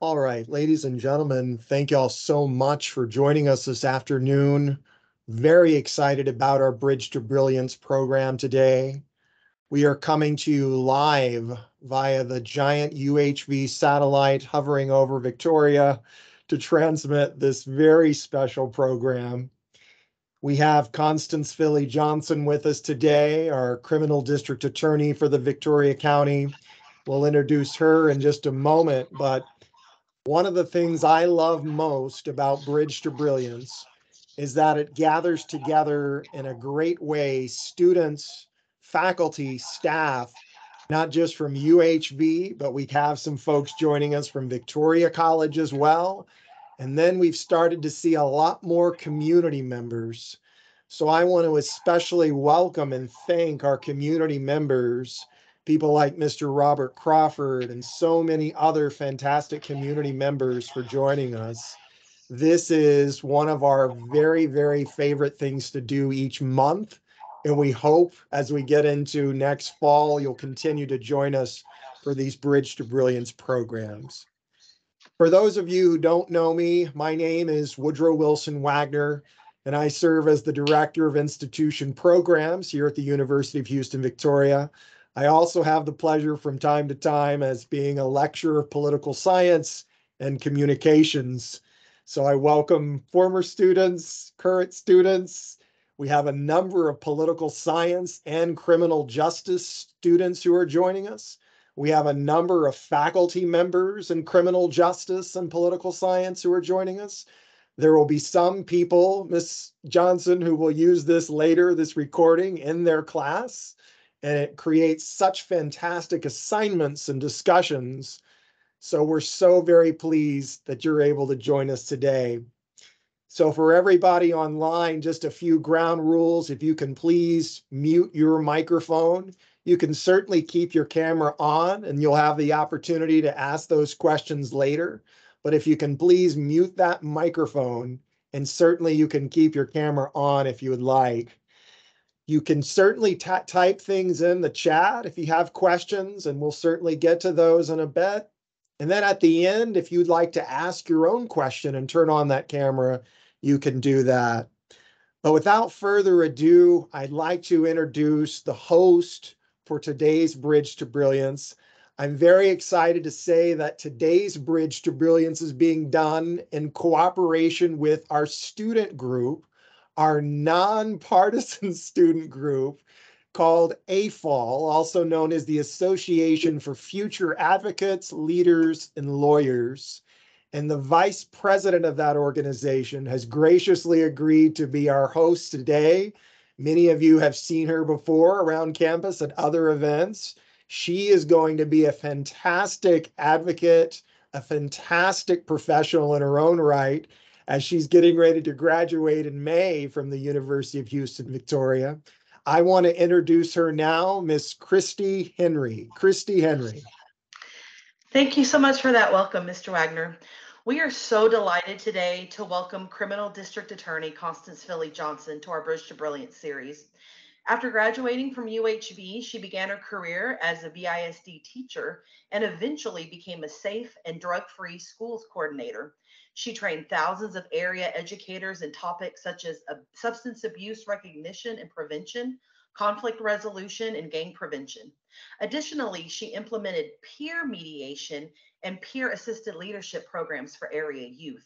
All right, ladies and gentlemen, thank y'all so much for joining us this afternoon. Very excited about our Bridge to Brilliance program today. We are coming to you live via the giant UHV satellite hovering over Victoria to transmit this very special program. We have Constance Filley Johnson with us today, our criminal district attorney for the Victoria County. We'll introduce her in just a moment, but one of the things I love most about Bridge to Brilliance is that it gathers together in a great way students, faculty, staff, not just from UHV, but we have some folks joining us from Victoria College as well. And then we've started to see a lot more community members. So I want to especially welcome and thank our community members people like Mr. Robert Crawford and so many other fantastic community members for joining us. This is one of our very, very favorite things to do each month. And we hope as we get into next fall, you'll continue to join us for these Bridge to Brilliance programs. For those of you who don't know me, my name is Woodrow Wilson Wagner, and I serve as the Director of Institution Programs here at the University of Houston, Victoria. I also have the pleasure from time to time as being a lecturer of political science and communications. So I welcome former students, current students. We have a number of political science and criminal justice students who are joining us. We have a number of faculty members in criminal justice and political science who are joining us. There will be some people, Ms. Johnson, who will use this later, this recording in their class and it creates such fantastic assignments and discussions. So we're so very pleased that you're able to join us today. So for everybody online, just a few ground rules. If you can please mute your microphone, you can certainly keep your camera on and you'll have the opportunity to ask those questions later. But if you can please mute that microphone and certainly you can keep your camera on if you would like. You can certainly type things in the chat if you have questions, and we'll certainly get to those in a bit. And then at the end, if you'd like to ask your own question and turn on that camera, you can do that. But without further ado, I'd like to introduce the host for today's Bridge to Brilliance. I'm very excited to say that today's Bridge to Brilliance is being done in cooperation with our student group our nonpartisan student group called AFAL, also known as the Association for Future Advocates, Leaders, and Lawyers. And the vice president of that organization has graciously agreed to be our host today. Many of you have seen her before around campus at other events. She is going to be a fantastic advocate, a fantastic professional in her own right, as she's getting ready to graduate in May from the University of Houston, Victoria. I want to introduce her now, Miss Christy Henry. Christy Henry. Thank you so much for that welcome, Mr. Wagner. We are so delighted today to welcome Criminal District Attorney Constance Filley Johnson to our Bridge to Brilliance series. After graduating from UHV, she began her career as a BISD teacher and eventually became a safe and drug free schools coordinator. She trained thousands of area educators in topics such as substance abuse recognition and prevention, conflict resolution, and gang prevention. Additionally, she implemented peer mediation and peer assisted leadership programs for area youth.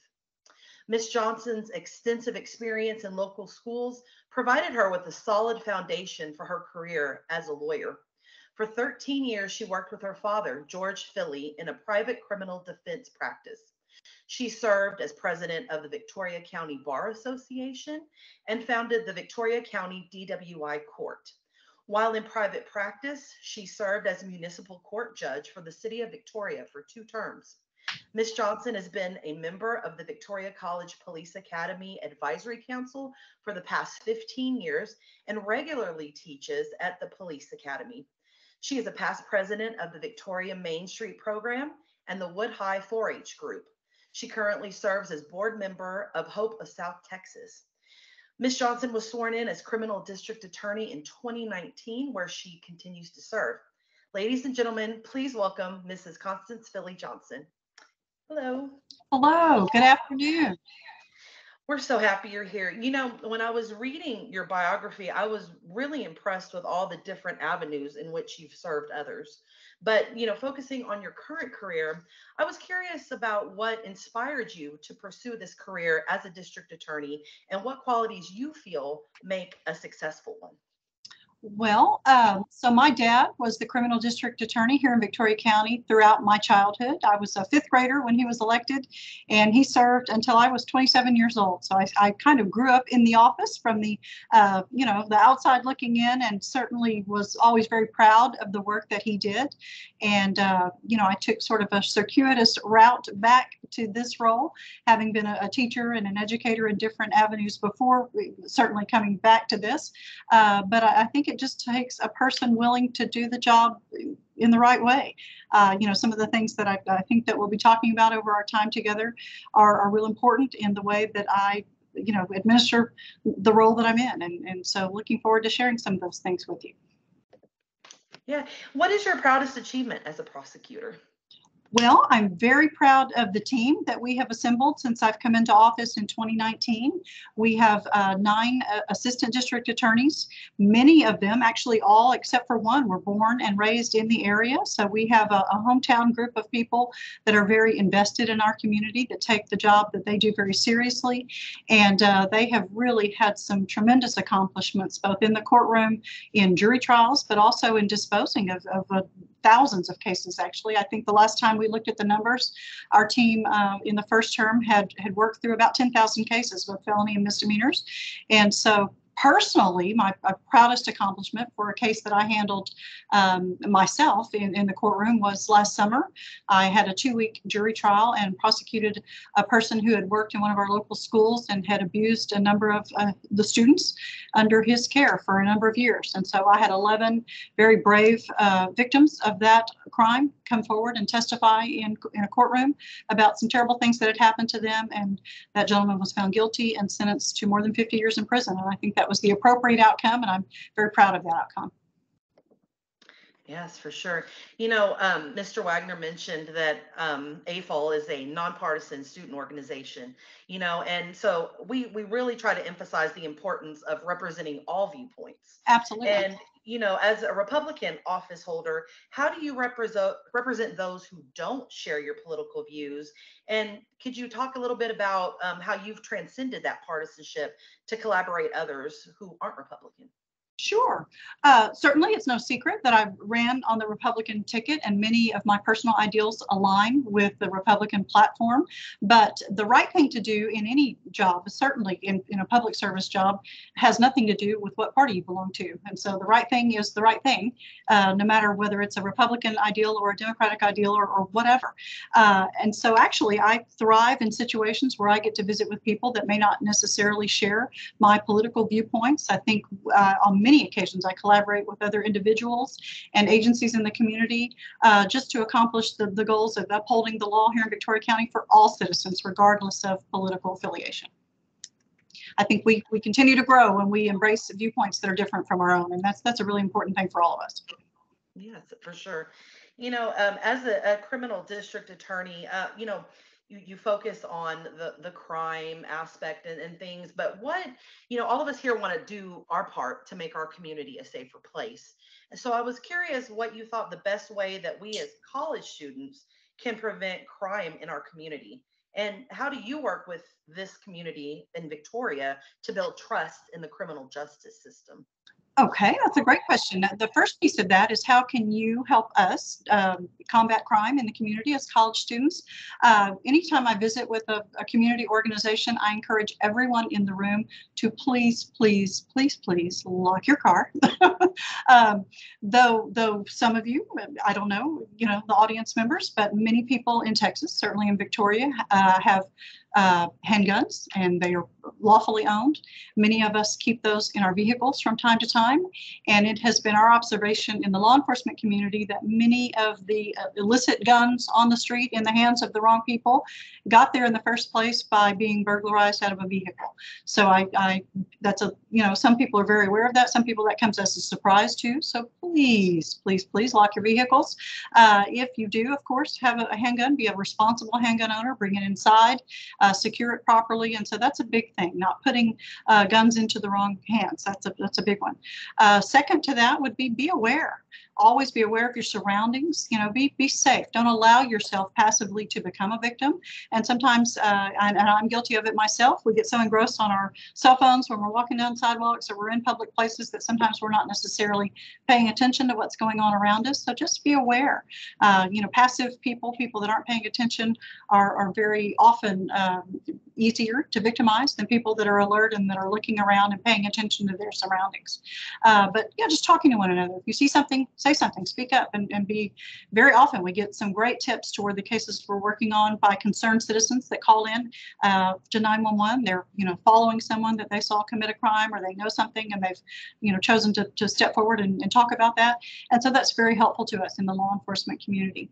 Ms. Johnson's extensive experience in local schools provided her with a solid foundation for her career as a lawyer. For 13 years, she worked with her father, George Filley, in a private criminal defense practice. She served as president of the Victoria County Bar Association and founded the Victoria County DWI Court. While in private practice, she served as a municipal court judge for the city of Victoria for two terms. Ms. Johnson has been a member of the Victoria College Police Academy Advisory Council for the past 15 years and regularly teaches at the Police Academy. She is a past president of the Victoria Main Street Program and the Wood Hi 4 H Group. She currently serves as board member of Hope of South Texas. Ms. Johnson was sworn in as criminal district attorney in 2019, where she continues to serve. Ladies and gentlemen, please welcome Mrs. Constance Filley Johnson. Hello. Hello, good afternoon. We're so happy you're here. You know, when I was reading your biography, I was really impressed with all the different avenues in which you've served others. But, you know, focusing on your current career, I was curious about what inspired you to pursue this career as a district attorney and what qualities you feel make a successful one. Well, um, so my dad was the criminal district attorney here in Victoria County throughout my childhood. I was a fifth grader when he was elected, and he served until I was 27 years old. So I, I kind of grew up in the office from the, uh, you know, the outside looking in, and certainly was always very proud of the work that he did. And uh, you know, I took sort of a circuitous route back to this role, having been a, a teacher and an educator in different avenues before, certainly coming back to this. Uh, but I, I think it just takes a person willing to do the job in the right way. Uh, you know, some of the things that I, I, think that we'll be talking about over our time together are, are real important in the way that I, you know, administer the role that I'm in. And, and so looking forward to sharing some of those things with you. Yeah. What is your proudest achievement as a prosecutor? Well, I'm very proud of the team that we have assembled since I've come into office in 2019. We have uh, nine uh, assistant district attorneys. Many of them, actually all except for one, were born and raised in the area. So we have a, a hometown group of people that are very invested in our community, that take the job that they do very seriously. And uh, they have really had some tremendous accomplishments, both in the courtroom, in jury trials, but also in disposing of, of a thousands of cases actually. I think the last time we looked at the numbers, our team uh, in the first term had had worked through about 10,000 cases with felony and misdemeanors, and so personally, my, my, proudest accomplishment for a case that I handled um, myself in, in the courtroom was last summer. I had a two week jury trial and prosecuted a person who had worked in one of our local schools and had abused a number of uh, the students under his care for a number of years. And so I had 11 very brave uh, victims of that crime come forward and testify in, in a courtroom about some terrible things that had happened to them. And that gentleman was found guilty and sentenced to more than 50 years in prison. And I think that was the appropriate outcome. And I'm very proud of that outcome. Yes, for sure. You know, um, Mr. Wagner mentioned that um, AFOL is a nonpartisan student organization. You know, and so we we really try to emphasize the importance of representing all viewpoints. Absolutely. And you know, as a Republican office holder, how do you represent represent those who don't share your political views? And could you talk a little bit about um, how you've transcended that partisanship to collaborate others who aren't Republican? Sure. Uh, certainly, it's no secret that I ran on the Republican ticket, and many of my personal ideals align with the Republican platform. But the right thing to do in any job, certainly in, in a public service job, has nothing to do with what party you belong to. And so the right thing is the right thing, uh, no matter whether it's a Republican ideal or a Democratic ideal or, or whatever. Uh, and so actually, I thrive in situations where I get to visit with people that may not necessarily share my political viewpoints. I think uh, on many many occasions, I collaborate with other individuals and agencies in the community uh, just to accomplish the, the goals of upholding the law here in Victoria County for all citizens, regardless of political affiliation. I think we, we continue to grow when we embrace viewpoints that are different from our own, and that's that's a really important thing for all of us. Yes, for sure. You know, um, as a, a, criminal district attorney, uh, you know, you, you focus on the the crime aspect and, and things but what you know all of us here want to do our part to make our community a safer place. So i was curious what you thought the best way that we as college students can prevent crime in our community. And how do you work with this community in victoria to build trust in the criminal justice system Okay, that's a great question. The first piece of that is how can you help us um, combat crime in the community as college students? Uh, anytime I visit with a, a, community organization, I encourage everyone in the room to please, please, please, please lock your car. um, though, though some of you, I don't know, you know, the audience members, but many people in Texas, certainly in Victoria, uh, have uh, handguns, and they are lawfully owned. Many of us keep those in our vehicles from time to time, and it has been our observation in the law enforcement community that many of the uh, illicit guns on the street in the hands of the wrong people got there in the first place by being burglarized out of a vehicle. So I, I that's a you know some people are very aware of that. Some people that comes as a surprise too. So please, please, please lock your vehicles. Uh, if you do, of course, have a, a handgun, be a responsible handgun owner. Bring it inside uh, secure it properly. And so that's a big thing, not putting uh, guns into the wrong hands. That's a, that's a big one. Uh, second to that would be be aware always be aware of your surroundings you know be be safe. Don't allow yourself passively to become a victim. And sometimes uh, and, and, i'm guilty of it myself. We get so engrossed on our cell phones when we're walking down sidewalks or we're in public places that sometimes we're not necessarily paying attention to what's going on around us. So just be aware. Uh, you know passive people people that aren't paying attention are, are very often um, easier to victimize than people that are alert and that are looking around and paying attention to their surroundings. Uh, but yeah just talking to one another. If you see something say something, speak up, and, and be very often we get some great tips toward the cases we're working on by concerned citizens that call in uh, to 911. They're you know following someone that they saw commit a crime or they know something and they've you know chosen to, to step forward and, and talk about that. And so that's very helpful to us in the law enforcement community.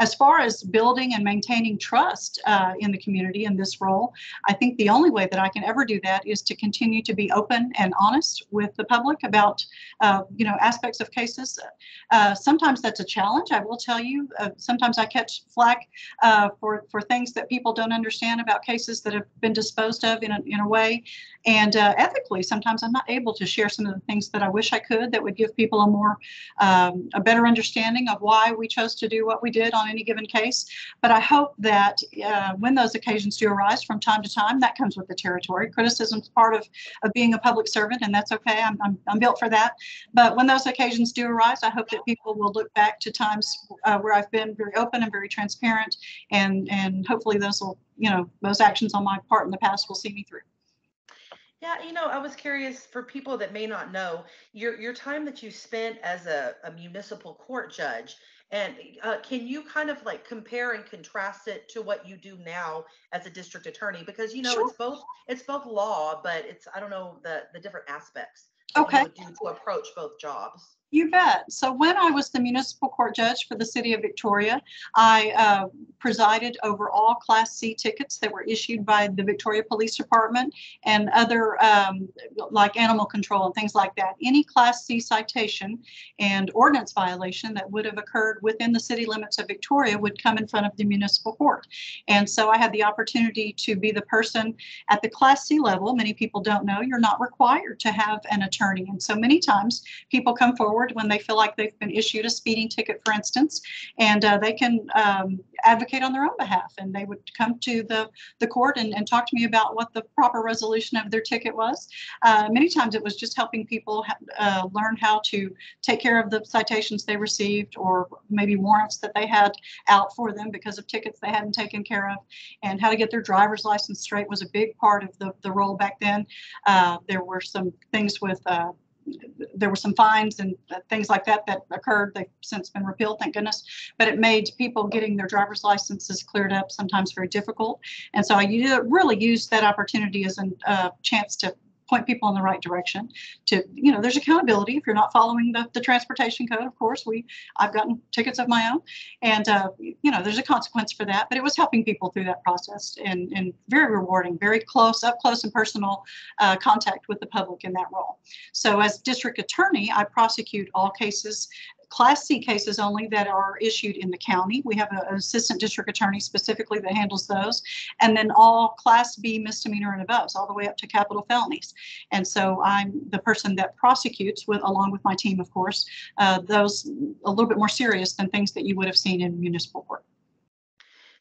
As far as building and maintaining trust uh, in the community in this role, I think the only way that I can ever do that is to continue to be open and honest with the public about, uh, you know, aspects of cases. Uh, sometimes that's a challenge. I will tell you. Uh, sometimes I catch flack uh, for for things that people don't understand about cases that have been disposed of in a, in a way, and uh, ethically, sometimes I'm not able to share some of the things that I wish I could that would give people a more um, a better understanding of why we chose to do what we did on any given case. But I hope that uh, when those occasions do arise from time to time, that comes with the territory. Criticism is part of, of being a public servant, and that's okay. I'm, I'm, I'm built for that. But when those occasions do arise, I hope that people will look back to times uh, where I've been very open and very transparent, and and hopefully those will, you know, those actions on my part in the past will see me through. Yeah, you know, I was curious for people that may not know your your time that you spent as a, a municipal court judge and uh, can you kind of like compare and contrast it to what you do now as a district attorney? Because you know sure. it's both it's both law, but it's I don't know the the different aspects. Okay. to approach both jobs. You bet. So when I was the municipal court judge for the city of Victoria, I uh, presided over all Class C tickets that were issued by the Victoria Police Department and other um, like animal control and things like that. Any Class C citation and ordinance violation that would have occurred within the city limits of Victoria would come in front of the municipal court. And so I had the opportunity to be the person at the Class C level. Many people don't know you're not required to have an attorney. And so many times people come forward forward when they feel like they've been issued a speeding ticket, for instance, and uh, they can um, advocate on their own behalf. And they would come to the, the court and, and talk to me about what the proper resolution of their ticket was. Uh, many times it was just helping people uh, learn how to take care of the citations they received or maybe warrants that they had out for them because of tickets they hadn't taken care of and how to get their driver's license straight was a big part of the, the role back then. Uh, there were some things with uh, there were some fines and things like that that occurred. They've since been repealed, thank goodness. But it made people getting their driver's licenses cleared up sometimes very difficult. And so I really used that opportunity as a uh, chance to point people in the right direction to you know there's accountability. If you're not following the, the transportation code of course we i've gotten tickets of my own. And uh, you know there's a consequence for that but it was helping people through that process and, and very rewarding very close up close and personal uh, contact with the public in that role. So as district attorney i prosecute all cases Class C cases only that are issued in the county. We have an assistant district attorney specifically that handles those. And then all Class B misdemeanor and above, all the way up to capital felonies. And so I'm the person that prosecutes, with along with my team, of course, uh, those a little bit more serious than things that you would have seen in municipal court.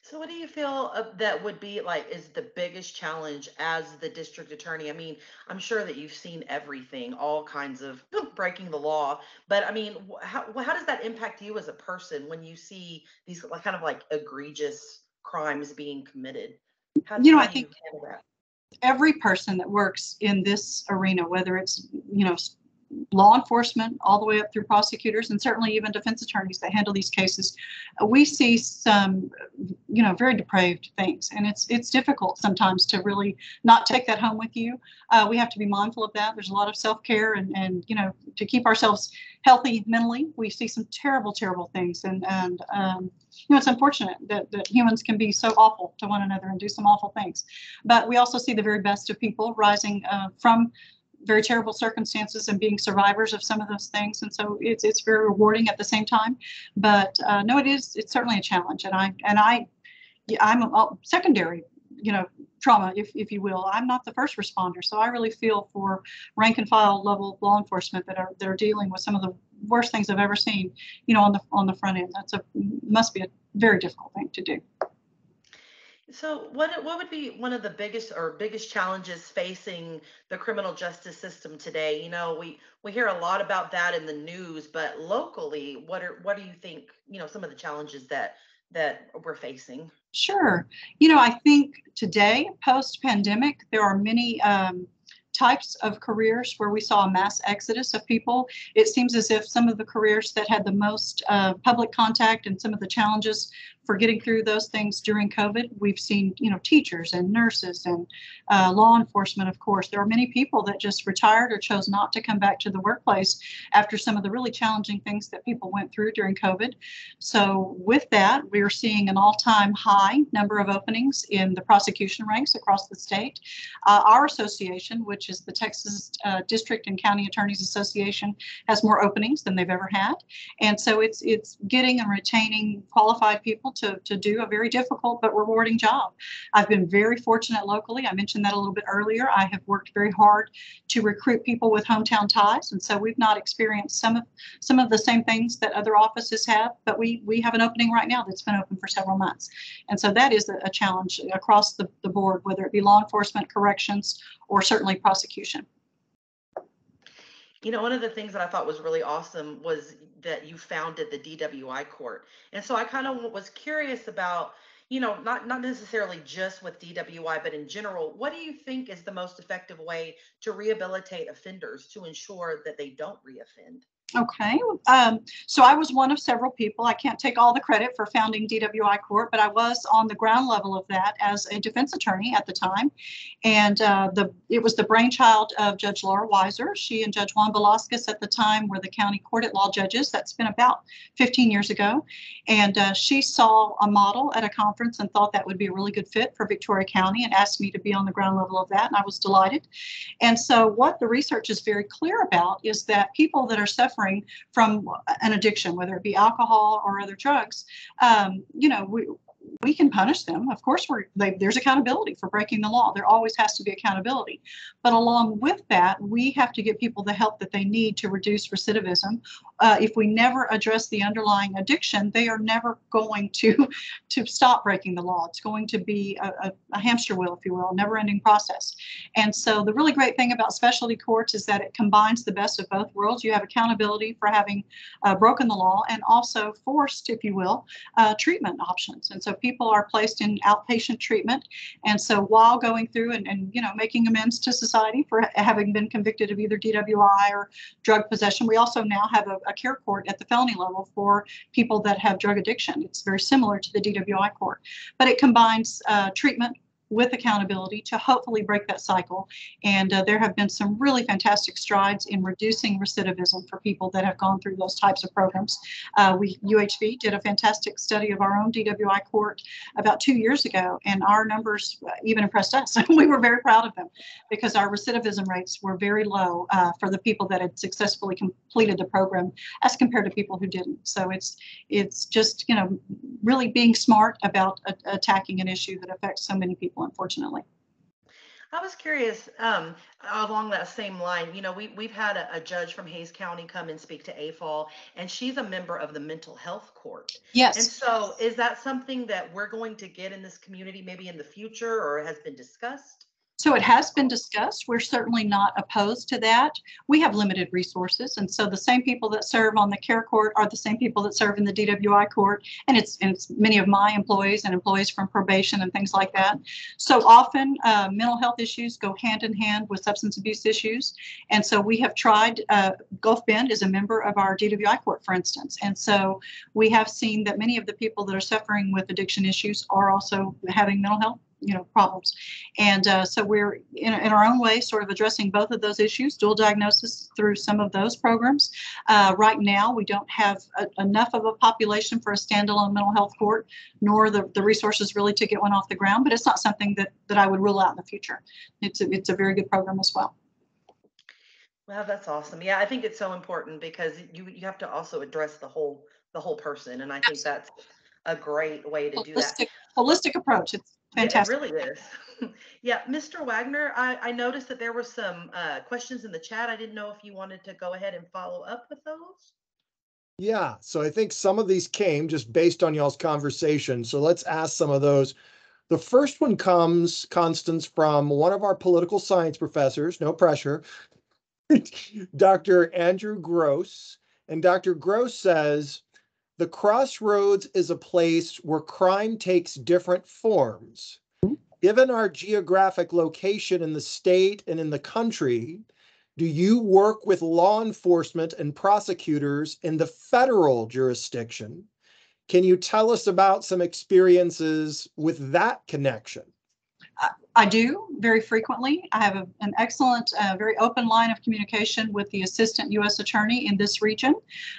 So what do you feel uh, that would be like is the biggest challenge as the district attorney? I mean, I'm sure that you've seen everything, all kinds of breaking the law, but I mean, how how does that impact you as a person when you see these like kind of like egregious crimes being committed? How, you know, I think every person that works in this arena, whether it's you know law enforcement, all the way up through prosecutors, and certainly even defense attorneys that handle these cases, we see some, you know, very depraved things, and it's it's difficult sometimes to really not take that home with you. Uh, we have to be mindful of that. There's a lot of self care, and and you know, to keep ourselves healthy mentally. We see some terrible, terrible things, and and um, you know, it's unfortunate that that humans can be so awful to one another and do some awful things. But we also see the very best of people rising uh, from very terrible circumstances and being survivors of some of those things. And so it's it's very rewarding at the same time. But uh, no it is it's certainly a challenge. And i and i i'm a, a secondary you know trauma if, if you will. I'm not the first responder. So i really feel for rank and file level law enforcement that are that are dealing with some of the worst things i've ever seen you know on the on the front end. That's a must be a very difficult thing to do so what what would be one of the biggest or biggest challenges facing the criminal justice system today? You know, we we hear a lot about that in the news, but locally, what are what do you think, you know, some of the challenges that that we're facing? Sure. You know, I think today, post pandemic, there are many um, types of careers where we saw a mass exodus of people. It seems as if some of the careers that had the most uh, public contact and some of the challenges for getting through those things during COVID. We've seen, you know, teachers and nurses and uh, law enforcement, of course. There are many people that just retired or chose not to come back to the workplace after some of the really challenging things that people went through during COVID. So, with that, we are seeing an all time high number of openings in the prosecution ranks across the state. Uh, our association, which is the Texas uh, District and County Attorneys Association, has more openings than they've ever had. And so, it's, it's getting and retaining qualified people to, to do a very difficult but rewarding job. I've been very fortunate locally. I mentioned that a little bit earlier. I have worked very hard to recruit people with hometown ties, and so we've not experienced some of some of the same things that other offices have. But we we have an opening right now that's been open for several months, and so that is a, a challenge across the, the board, whether it be law enforcement, corrections, or certainly prosecution. You know, one of the things that I thought was really awesome was that you founded the DWI court. And so I kind of was curious about, you know, not not necessarily just with DWI, but in general, what do you think is the most effective way to rehabilitate offenders to ensure that they don't reoffend? Okay. Um, so I was one of several people. I can't take all the credit for founding DWI Court, but I was on the ground level of that as a defense attorney at the time. And uh, the it was the brainchild of Judge Laura Weiser. She and Judge Juan Velasquez at the time were the county court at law judges. That's been about 15 years ago. And uh, she saw a model at a conference and thought that would be a really good fit for Victoria County and asked me to be on the ground level of that. And I was delighted. And so what the research is very clear about is that people that are suffering suffering from an addiction, whether it be alcohol or other drugs, um, you know, we, we can punish them. Of course, we're, they, there's accountability for breaking the law. There always has to be accountability. But along with that, we have to give people the help that they need to reduce recidivism. Uh, if we never address the underlying addiction, they are never going to to stop breaking the law. It's going to be a, a, a hamster wheel, if you will, a never-ending process. And so the really great thing about specialty courts is that it combines the best of both worlds. You have accountability for having uh, broken the law and also forced, if you will, uh, treatment options. And so people are placed in outpatient treatment. And so while going through and, and you know making amends to society for having been convicted of either DWI or drug possession, we also now have a, a care court at the felony level for people that have drug addiction. It's very similar to the DWI court, but it combines uh, treatment with accountability to hopefully break that cycle. And uh, there have been some really fantastic strides in reducing recidivism for people that have gone through those types of programs. Uh, we UHV did a fantastic study of our own DWI court about two years ago, and our numbers uh, even impressed us. we were very proud of them because our recidivism rates were very low uh, for the people that had successfully completed the program as compared to people who didn't. So it's it's just you know really being smart about attacking an issue that affects so many people people, unfortunately. I was curious um, along that same line. You know, we we've had a, a, judge from Hays County come and speak to AFOL, and she's a member of the mental health court. Yes. And so, is that something that we're going to get in this community, maybe in the future, or has been discussed? So it has been discussed. We're certainly not opposed to that. We have limited resources, and so the same people that serve on the care court are the same people that serve in the DWI court, and it's, and it's many of my employees and employees from probation and things like that. So often, uh, mental health issues go hand in hand with substance abuse issues, and so we have tried. Uh, Gulf Bend is a member of our DWI court, for instance, and so we have seen that many of the people that are suffering with addiction issues are also having mental health you know problems. And uh, so we're in, in our own way sort of addressing both of those issues dual diagnosis through some of those programs. Uh, right now we don't have a, enough of a population for a standalone mental health court nor the, the resources really to get one off the ground but it's not something that that i would rule out in the future. It's a, it's a very good program as well. Wow, that's awesome. Yeah, I think it's so important because you you have to also address the whole the whole person, and I think that's a great way to do that. holistic, holistic approach. It's Yeah, It really is. Yeah, Mr. Wagner, I, I noticed that there were some uh, questions in the chat. I didn't know if you wanted to go ahead and follow up with those. Yeah, so I think some of these came just based on y'all's conversation. So let's ask some of those. The first one comes, Constance, from one of our political science professors, no pressure, Dr. Andrew Gross. And Dr. Gross says, the crossroads is a place where crime takes different forms. Mm-hmm. Given our geographic location in the state and in the country, do you work with law enforcement and prosecutors in the federal jurisdiction? Can you tell us about some experiences with that connection? I do very frequently. I have a, an excellent, uh, very open line of communication with the Assistant U.S. Attorney in this region.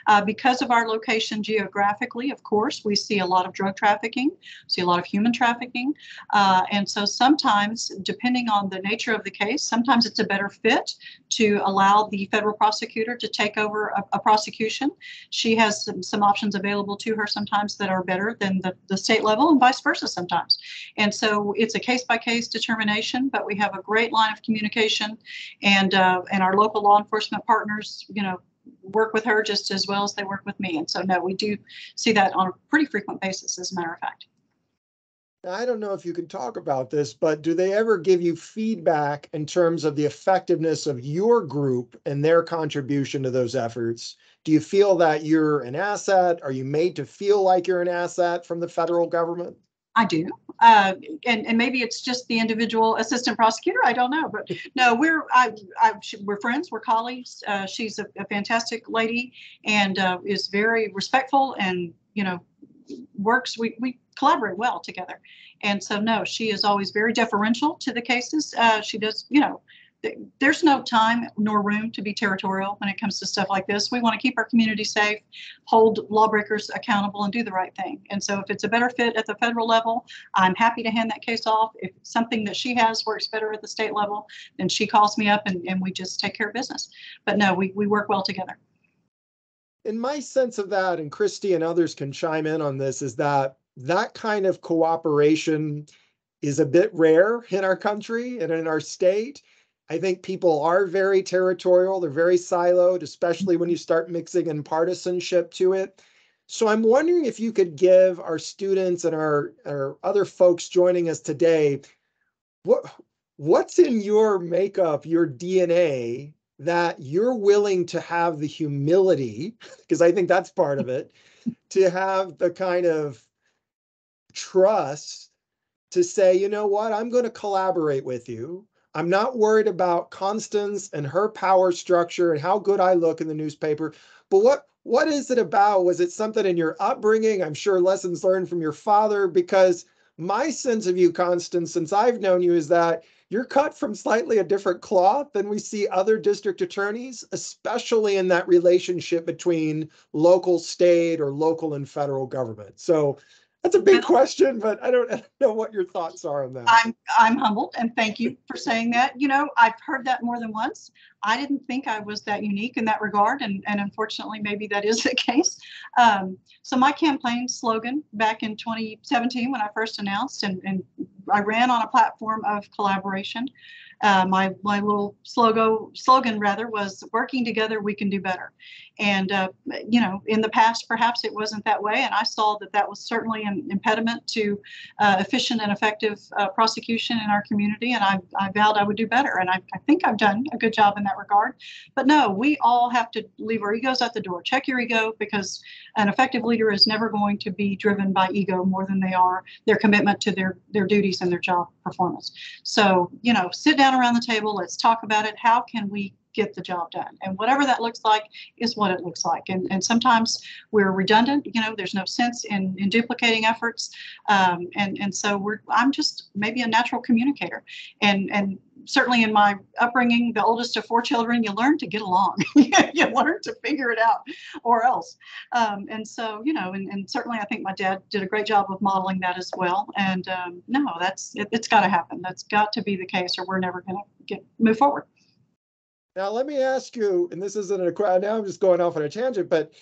Uh, because of our location geographically, of course, we see a lot of drug trafficking, see a lot of human trafficking. Uh, and so sometimes, depending on the nature of the case, sometimes it's a better fit to allow the federal prosecutor to take over a, a prosecution. She has some, some options available to her sometimes that are better than the, the state level and vice versa sometimes. And so it's a case by case determination, but we have a great line of communication and uh, and our local law enforcement partners, you know, work with her just as well as they work with me. And so no, we do see that on a pretty frequent basis, as a matter of fact. I don't know if you can talk about this, but do they ever give you feedback in terms of the effectiveness of your group and their contribution to those efforts? Do you feel that you're an asset? Are you made to feel like you're an asset from the federal government? I do. Uh, and, and maybe it's just the individual assistant prosecutor. I don't know. But no, we're I, I, we're friends. We're colleagues. Uh, she's a, a, fantastic lady and uh, is very respectful and you know works. We we collaborate well together. And so no, she is always very deferential to the cases. Uh, she does you know there's no time nor room to be territorial when it comes to stuff like this. We want to keep our community safe, hold lawbreakers accountable, and do the right thing. And so, if it's a better fit at the federal level, I'm happy to hand that case off. If something that she has works better at the state level, then she calls me up and, and we just take care of business. But no, we, we work well together. In my sense of that, and Christy and others can chime in on this, is that that kind of cooperation is a bit rare in our country and in our state I think people are very territorial. They're very siloed, especially when you start mixing in partisanship to it. So I'm wondering if you could give our students and our, our other folks joining us today, what what's in your makeup, your DNA that you're willing to have the humility, because I think that's part of it, to have the kind of trust to say, you know what, I'm going to collaborate with you. I'm not worried about Constance and her power structure and how good I look in the newspaper. But what what is it about? Was it something in your upbringing? I'm sure lessons learned from your father, because my sense of you, Constance, since I've known you, is that you're cut from slightly a different cloth than we see other district attorneys, especially in that relationship between local, state, or local and federal government. So that's a big question, but I don't know what your thoughts are on that. I'm I'm humbled and thank you for saying that. You know, I've heard that more than once. I didn't think I was that unique in that regard, and and unfortunately, maybe that is the case. Um, so my campaign slogan back in 2017, when I first announced and, and I ran on a platform of collaboration. Uh, my my little slogan slogan rather was working together we can do better and uh, you know in the past perhaps it wasn't that way. And i saw that that was certainly an impediment to uh, efficient and effective uh, prosecution in our community. And I, I vowed i would do better. And I, I think i've done a good job in that regard. But no we all have to leave our egos at the door. Check your ego because an effective leader is never going to be driven by ego more than they are their commitment to their their duties and their job performance. So you know sit down around the table. Let's talk about it. How can we get the job done. And whatever that looks like is what it looks like. And, and sometimes we're redundant you know there's no sense in, in duplicating efforts. Um, and and so we're i'm just maybe a natural communicator. And and certainly in my upbringing the oldest of four children you learn to get along. You learn to figure it out or else. Um, and so you know and, and certainly i think my dad did a great job of modeling that as well. And um, no that's it, it's got to happen. That's got to be the case or we're never going to get move forward Now, let me ask you, and this isn't a, now I'm just going off on a tangent, but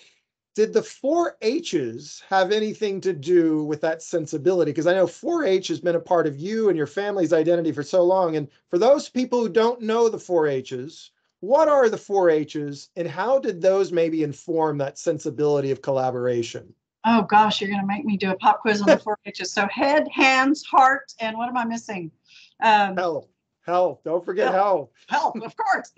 did the four H's have anything to do with that sensibility? Because I know four H has been a part of you and your family's identity for so long. And for those people who don't know the four H's, what are the four H's and how did those maybe inform that sensibility of collaboration? Oh gosh, you're going to make me do a pop quiz on the four H's. So head, hands, heart, and what am I missing? Um, Health, health, don't forget Health. health. health, of course.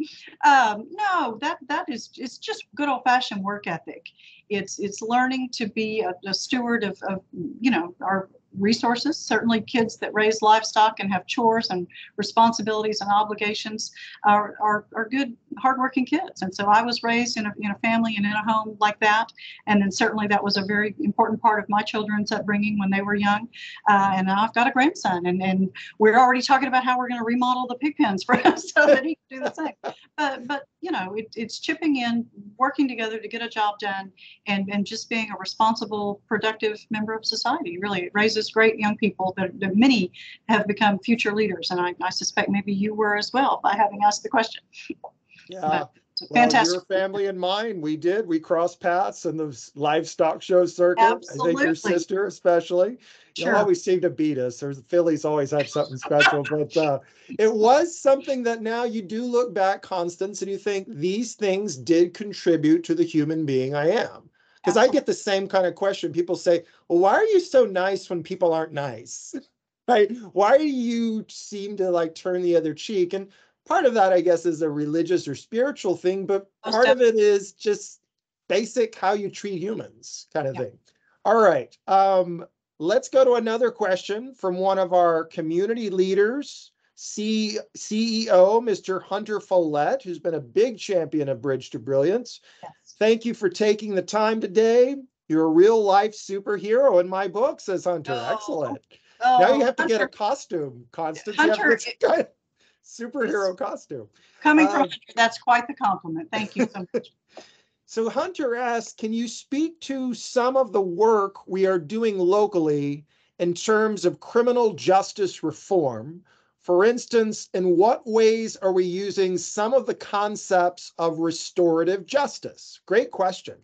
Um, no, that that is it's just good old fashioned work ethic. It's it's learning to be a, a steward of, of you know our resources. Certainly, kids that raise livestock and have chores and responsibilities and obligations are are, are good hardworking kids. And so I was raised in a in a family and in a home like that. And then certainly that was a very important part of my children's upbringing when they were young. Uh, and now I've got a grandson, and and we're already talking about how we're going to remodel the pig pens for him so that he can do the same. But but you know, it, it's chipping in, working together to get a job done, and and just being a responsible, productive member of society. Really, it raises great young people that, that many have become future leaders, and I, I suspect maybe you were as well by having asked the question. Yeah. It's a Well, fantastic. your family and mine, we did. We crossed paths in the livestock show circuit. I think your sister especially. Sure. always seem to beat us. There's the Filleys always have something special, but uh, it was something that now you do look back, Constance, and you think these things did contribute to the human being I am. Because I get the same kind of question. People say, "Well, why are you so nice when people aren't nice?" right? Why do you seem to like turn the other cheek? And part of that, I guess, is a religious or spiritual thing, but part of it is just basic how you treat humans kind of Yeah. thing. All right. Um, let's go to another question from one of our community leaders, C- CEO, Mr. Hunter Follett, who's been a big champion of Bridge to Brilliance. Yes. Thank you for taking the time today. You're a real life superhero in my book, says Hunter. Oh, Excellent. Now you Oh, have to get a costume, Constance. You have to Hunter, get some kind of superhero costume. Coming from um, Hunter, that's quite the compliment. Thank you so much. So Hunter asks, can you speak to some of the work we are doing locally in terms of criminal justice reform? For instance, in what ways are we using some of the concepts of restorative justice? Great question.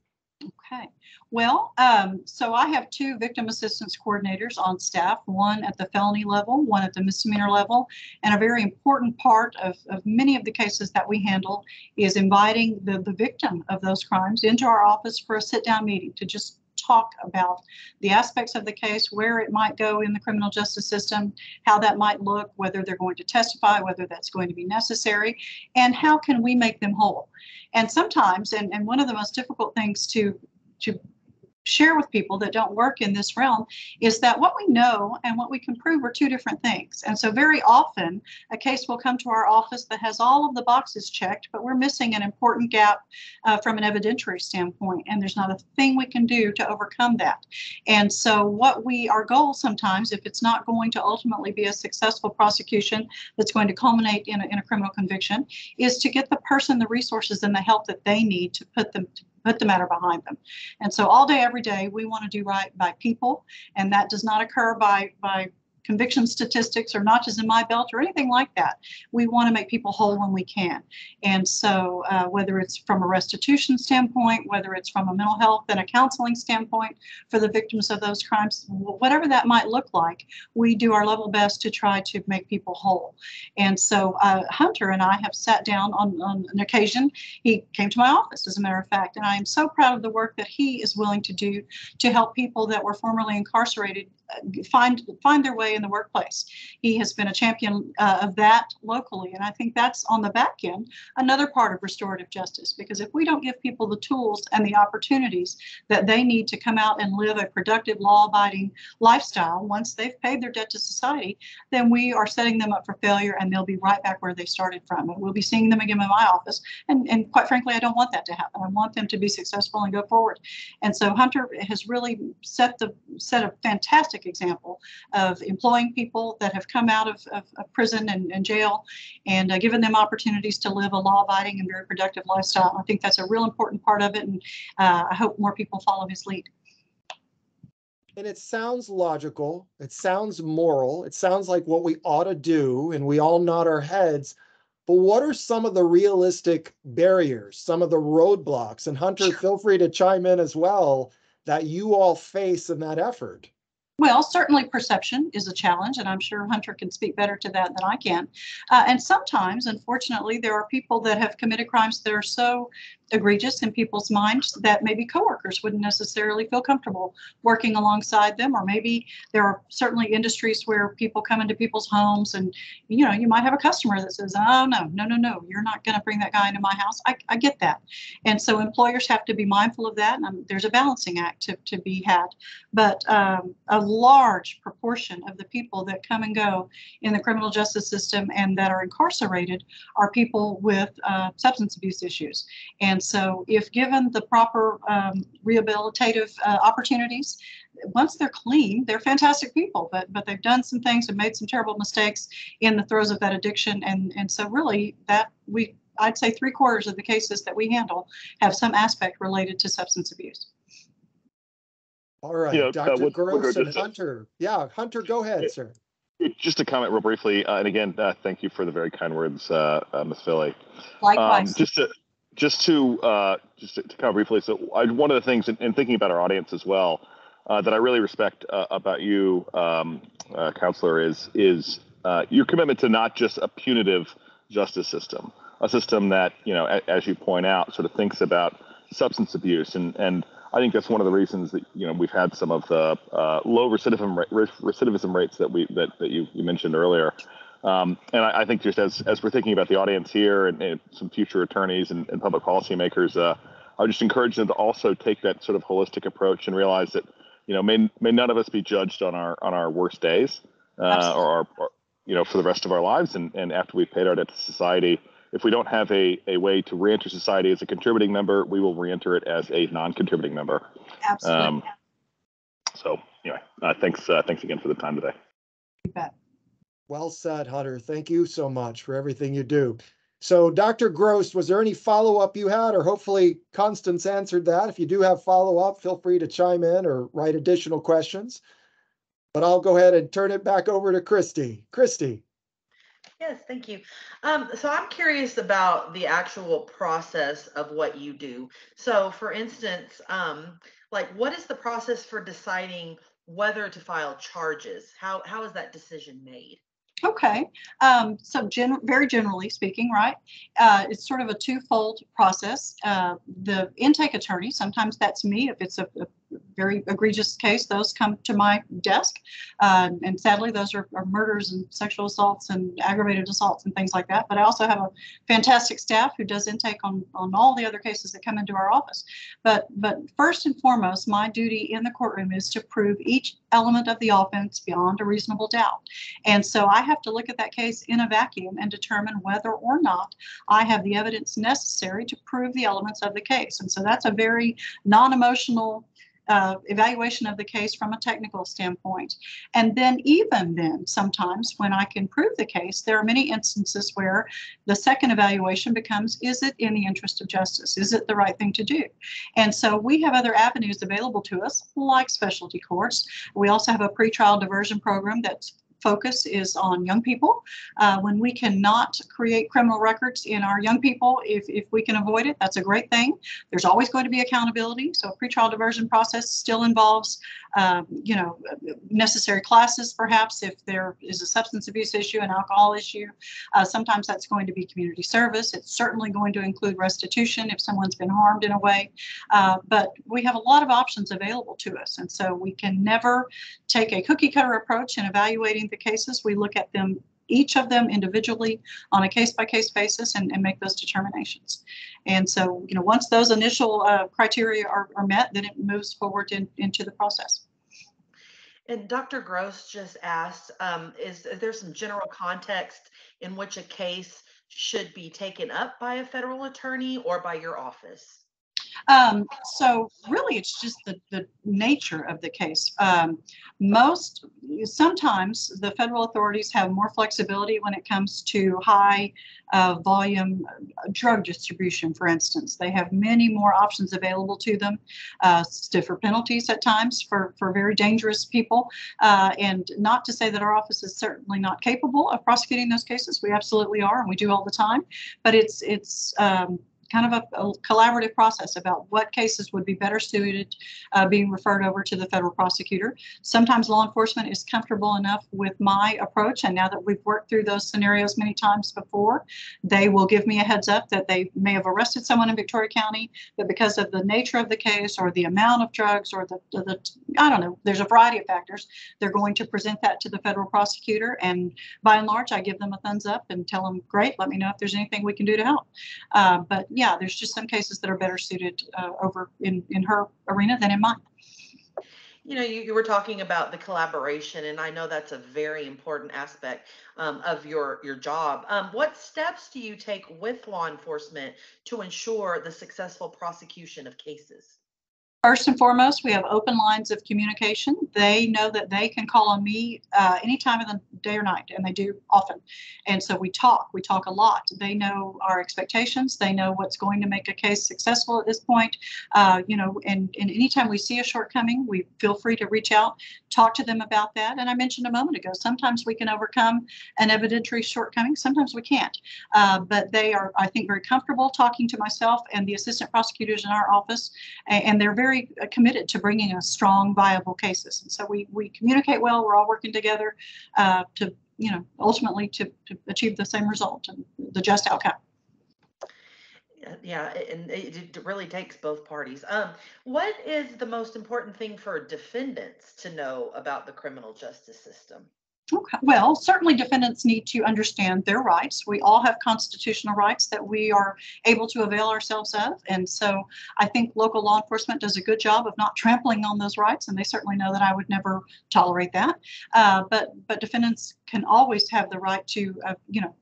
Okay. Well, um, so I have two victim assistance coordinators on staff, one at the felony level, one at the misdemeanor level. And a very important part of, of many of the cases that we handle is inviting the, the victim of those crimes into our office for a sit down meeting to just talk about the aspects of the case, where it might go in the criminal justice system, how that might look, whether they're going to testify, whether that's going to be necessary, and how can we make them whole. And sometimes, and, and one of the most difficult things to to share with people that don't work in this realm is that what we know and what we can prove are two different things. And so very often a case will come to our office that has all of the boxes checked, but we're missing an important gap uh, from an evidentiary standpoint. And there's not a thing we can do to overcome that. And so what we, our goal sometimes, if it's not going to ultimately be a successful prosecution that's going to culminate in a, in a criminal conviction, is to get the person the resources and the help that they need to put them to put the matter behind them. And so all day, every day, we want to do right by people, and that does not occur by by conviction statistics or notches in my belt or anything like that. We want to make people whole when we can. And so, uh, whether it's from a restitution standpoint, whether it's from a mental health and a counseling standpoint for the victims of those crimes, whatever that might look like, we do our level best to try to make people whole. And so, uh, Hunter and I have sat down on, on an occasion. He came to my office, as a matter of fact, and I am so proud of the work that he is willing to do to help people that were formerly incarcerated find find their way in the workplace. He has been a champion uh, of that locally, and I think that's on the back end another part of restorative justice. Because if we don't give people the tools and the opportunities that they need to come out and live a productive, law-abiding lifestyle once they've paid their debt to society, then we are setting them up for failure, and they'll be right back where they started from. And we'll be seeing them again in my office. And and quite frankly, I don't want that to happen. I want them to be successful and go forward. And so Hunter has really set the set a fantastic fantastic example of employing people that have come out of, of, of prison and, and, jail and uh, given them opportunities to live a law abiding and very productive lifestyle. I think that's a real important part of it. And uh, I hope more people follow his lead. And it sounds logical. It sounds moral. It sounds like what we ought to do. And we all nod our heads. But what are some of the realistic barriers, some of the roadblocks? And Hunter, feel free to chime in as well that you all face in that effort. Well, certainly perception is a challenge, and I'm sure Hunter can speak better to that than I can. Uh, and sometimes, unfortunately, there are people that have committed crimes that are so egregious in people's minds that maybe coworkers wouldn't necessarily feel comfortable working alongside them or maybe there are certainly industries where people come into people's homes and you know you might have a customer that says oh no no no no you're not going to bring that guy into my house. I, I get that. And so employers have to be mindful of that and um, there's a balancing act to, to be had. But um, a large proportion of the people that come and go in the criminal justice system and that are incarcerated are people with uh, substance abuse issues. And and so, if given the proper um, rehabilitative uh, opportunities, once they're clean, they're fantastic people. But but they've done some things and made some terrible mistakes in the throes of that addiction. And and so, really, that we I'd say three quarters of the cases that we handle have some aspect related to substance abuse. All right, yeah, Dr. Uh, Gross and Hunter. Yeah, Hunter, go ahead, yeah. sir. Just to comment real briefly, uh, and again, uh, thank you for the very kind words, uh, uh Ms. Filley. Likewise. Um, just to just to uh, just to, to briefly, so I, one of the things in, in, thinking about our audience as well uh, that I really respect uh, about you, um, uh, counselor, is is uh, your commitment to not just a punitive justice system, a system that you know, a, as you point out, sort of thinks about substance abuse, and and I think that's one of the reasons that you know we've had some of the uh, low recidivism recidivism rates that we that, that you, you mentioned earlier. Um, and I, I, think just as, as we're thinking about the audience here and, and some future attorneys and, and public policymakers, uh, I would just encourage them to also take that sort of holistic approach and realize that, you know, may, may none of us be judged on our on our worst days uh, or, our, or, you know, for the rest of our lives. And, and after we've paid our debt to society, if we don't have a, a way to reenter society as a contributing member, we will reenter it as a non-contributing member. Absolutely. Um, so anyway, uh, thanks uh, thanks again for the time today. You bet. Well said, Hunter. Thank you so much for everything you do. So, Dr. Gross, was there any follow up you had, or hopefully Constance answered that? If you do have follow up, feel free to chime in or write additional questions. But I'll go ahead and turn it back over to Christy. Christy. Yes, thank you. Um, so I'm curious about the actual process of what you do. So, for instance, um, like what is the process for deciding whether to file charges? How how is that decision made? Okay, um, so gen- very generally speaking, right, uh, it's sort of a twofold process. Uh, the intake attorney, sometimes that's me if it's a, a very egregious case, those come to my desk. Uh, and sadly, those are, are, murders and sexual assaults and aggravated assaults and things like that. But I also have a fantastic staff who does intake on, on all the other cases that come into our office. But, but first and foremost, my duty in the courtroom is to prove each element of the offense beyond a reasonable doubt. And so I have to look at that case in a vacuum and determine whether or not I have the evidence necessary to prove the elements of the case. And so that's a very non emotional uh, evaluation of the case from a technical standpoint. And then, even then, sometimes when I can prove the case, there are many instances where the second evaluation becomes is it in the interest of justice? Is it the right thing to do? And so we have other avenues available to us, like specialty courts. We also have a pretrial diversion program that's focus is on young people. Uh, when we cannot create criminal records in our young people, if, if we can avoid it, that's a great thing. There's always going to be accountability. So a pretrial diversion process still involves, um, you know, necessary classes perhaps if there is a substance abuse issue, an alcohol issue. Uh, sometimes that's going to be community service. It's certainly going to include restitution if someone's been harmed in a way. Uh, but we have a lot of options available to us. And so we can never take a cookie cutter approach in evaluating the cases. We look at them each of them individually on a case by case basis and, and make those determinations. And so, you know, once those initial uh, criteria are, are met, then it moves forward in, into the process. And Dr. Gross just asked, um, is, is there some general context in which a case should be taken up by a federal attorney or by your office? Um, so really, it's just the, the nature of the case. Um, most, sometimes the federal authorities have more flexibility when it comes to high uh, volume uh, drug distribution, for instance. They have many more options available to them, uh, stiffer penalties at times for, for very dangerous people. Uh, and not to say that our office is certainly not capable of prosecuting those cases. We absolutely are, and we do all the time. But it's, it's, um, kind of a, a, collaborative process about what cases would be better suited uh, being referred over to the federal prosecutor. Sometimes law enforcement is comfortable enough with my approach, and now that we've worked through those scenarios many times before, they will give me a heads up that they may have arrested someone in Victoria County, but because of the nature of the case or the amount of drugs or the, the, the I don't know, there's a variety of factors, they're going to present that to the federal prosecutor. And by and large, I give them a thumbs up and tell them, great, let me know if there's anything we can do to help. Uh, but yeah, there's just some cases that are better suited uh, over in, in her arena than in mine. You know, you, you were talking about the collaboration, and I know that's a very important aspect um, of your your job. Um, what steps do you take with law enforcement to ensure the successful prosecution of cases? First and foremost, we have open lines of communication. They know that they can call on me uh, any time of the day or night, and they do often. And so we talk. We talk a lot. They know our expectations. They know what's going to make a case successful at this point. Uh, you know, and, and anytime we see a shortcoming, we feel free to reach out, talk to them about that. And I mentioned a moment ago, sometimes we can overcome an evidentiary shortcoming. Sometimes we can't. Uh, but they are, I think, very comfortable talking to myself and the assistant prosecutors in our office, and, and they're very very committed to bringing us strong, viable cases. And so we, we communicate well. We're all working together uh, to, you know, ultimately to, to achieve the same result and the just outcome. Yeah, and it really takes both parties. Um, what is the most important thing for defendants to know about the criminal justice system? Okay. Well, certainly defendants need to understand their rights. We all have constitutional rights that we are able to avail ourselves of. And so I think local law enforcement does a good job of not trampling on those rights. And they certainly know that I would never tolerate that. Uh, but but defendants can always have the right to, uh, you know,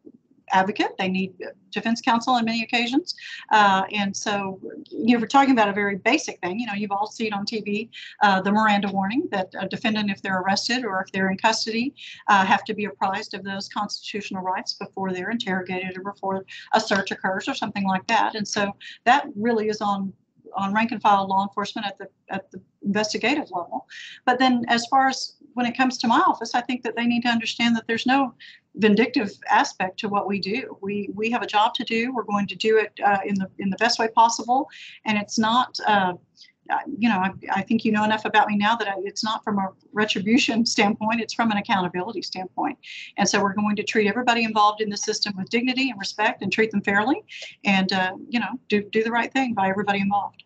advocate. They need defense counsel on many occasions. Uh, and so you were talking about a very basic thing. You know, you've all seen on TV uh, the Miranda warning that a defendant, if they're arrested or if they're in custody, uh, have to be apprised of those constitutional rights before they're interrogated or before a search occurs or something like that. And so that really is on on rank and file law enforcement at the at the investigative level. But then as far as when it comes to my office, I think that they need to understand that there's no vindictive aspect to what we do. We we have a job to do. We're going to do it uh, in the in the best way possible, and it's not. Uh, you know, I, I, think you know enough about me now that I, it's not from a retribution standpoint, it's from an accountability standpoint. And so we're going to treat everybody involved in the system with dignity and respect and treat them fairly and, uh, you know, do, do the right thing by everybody involved.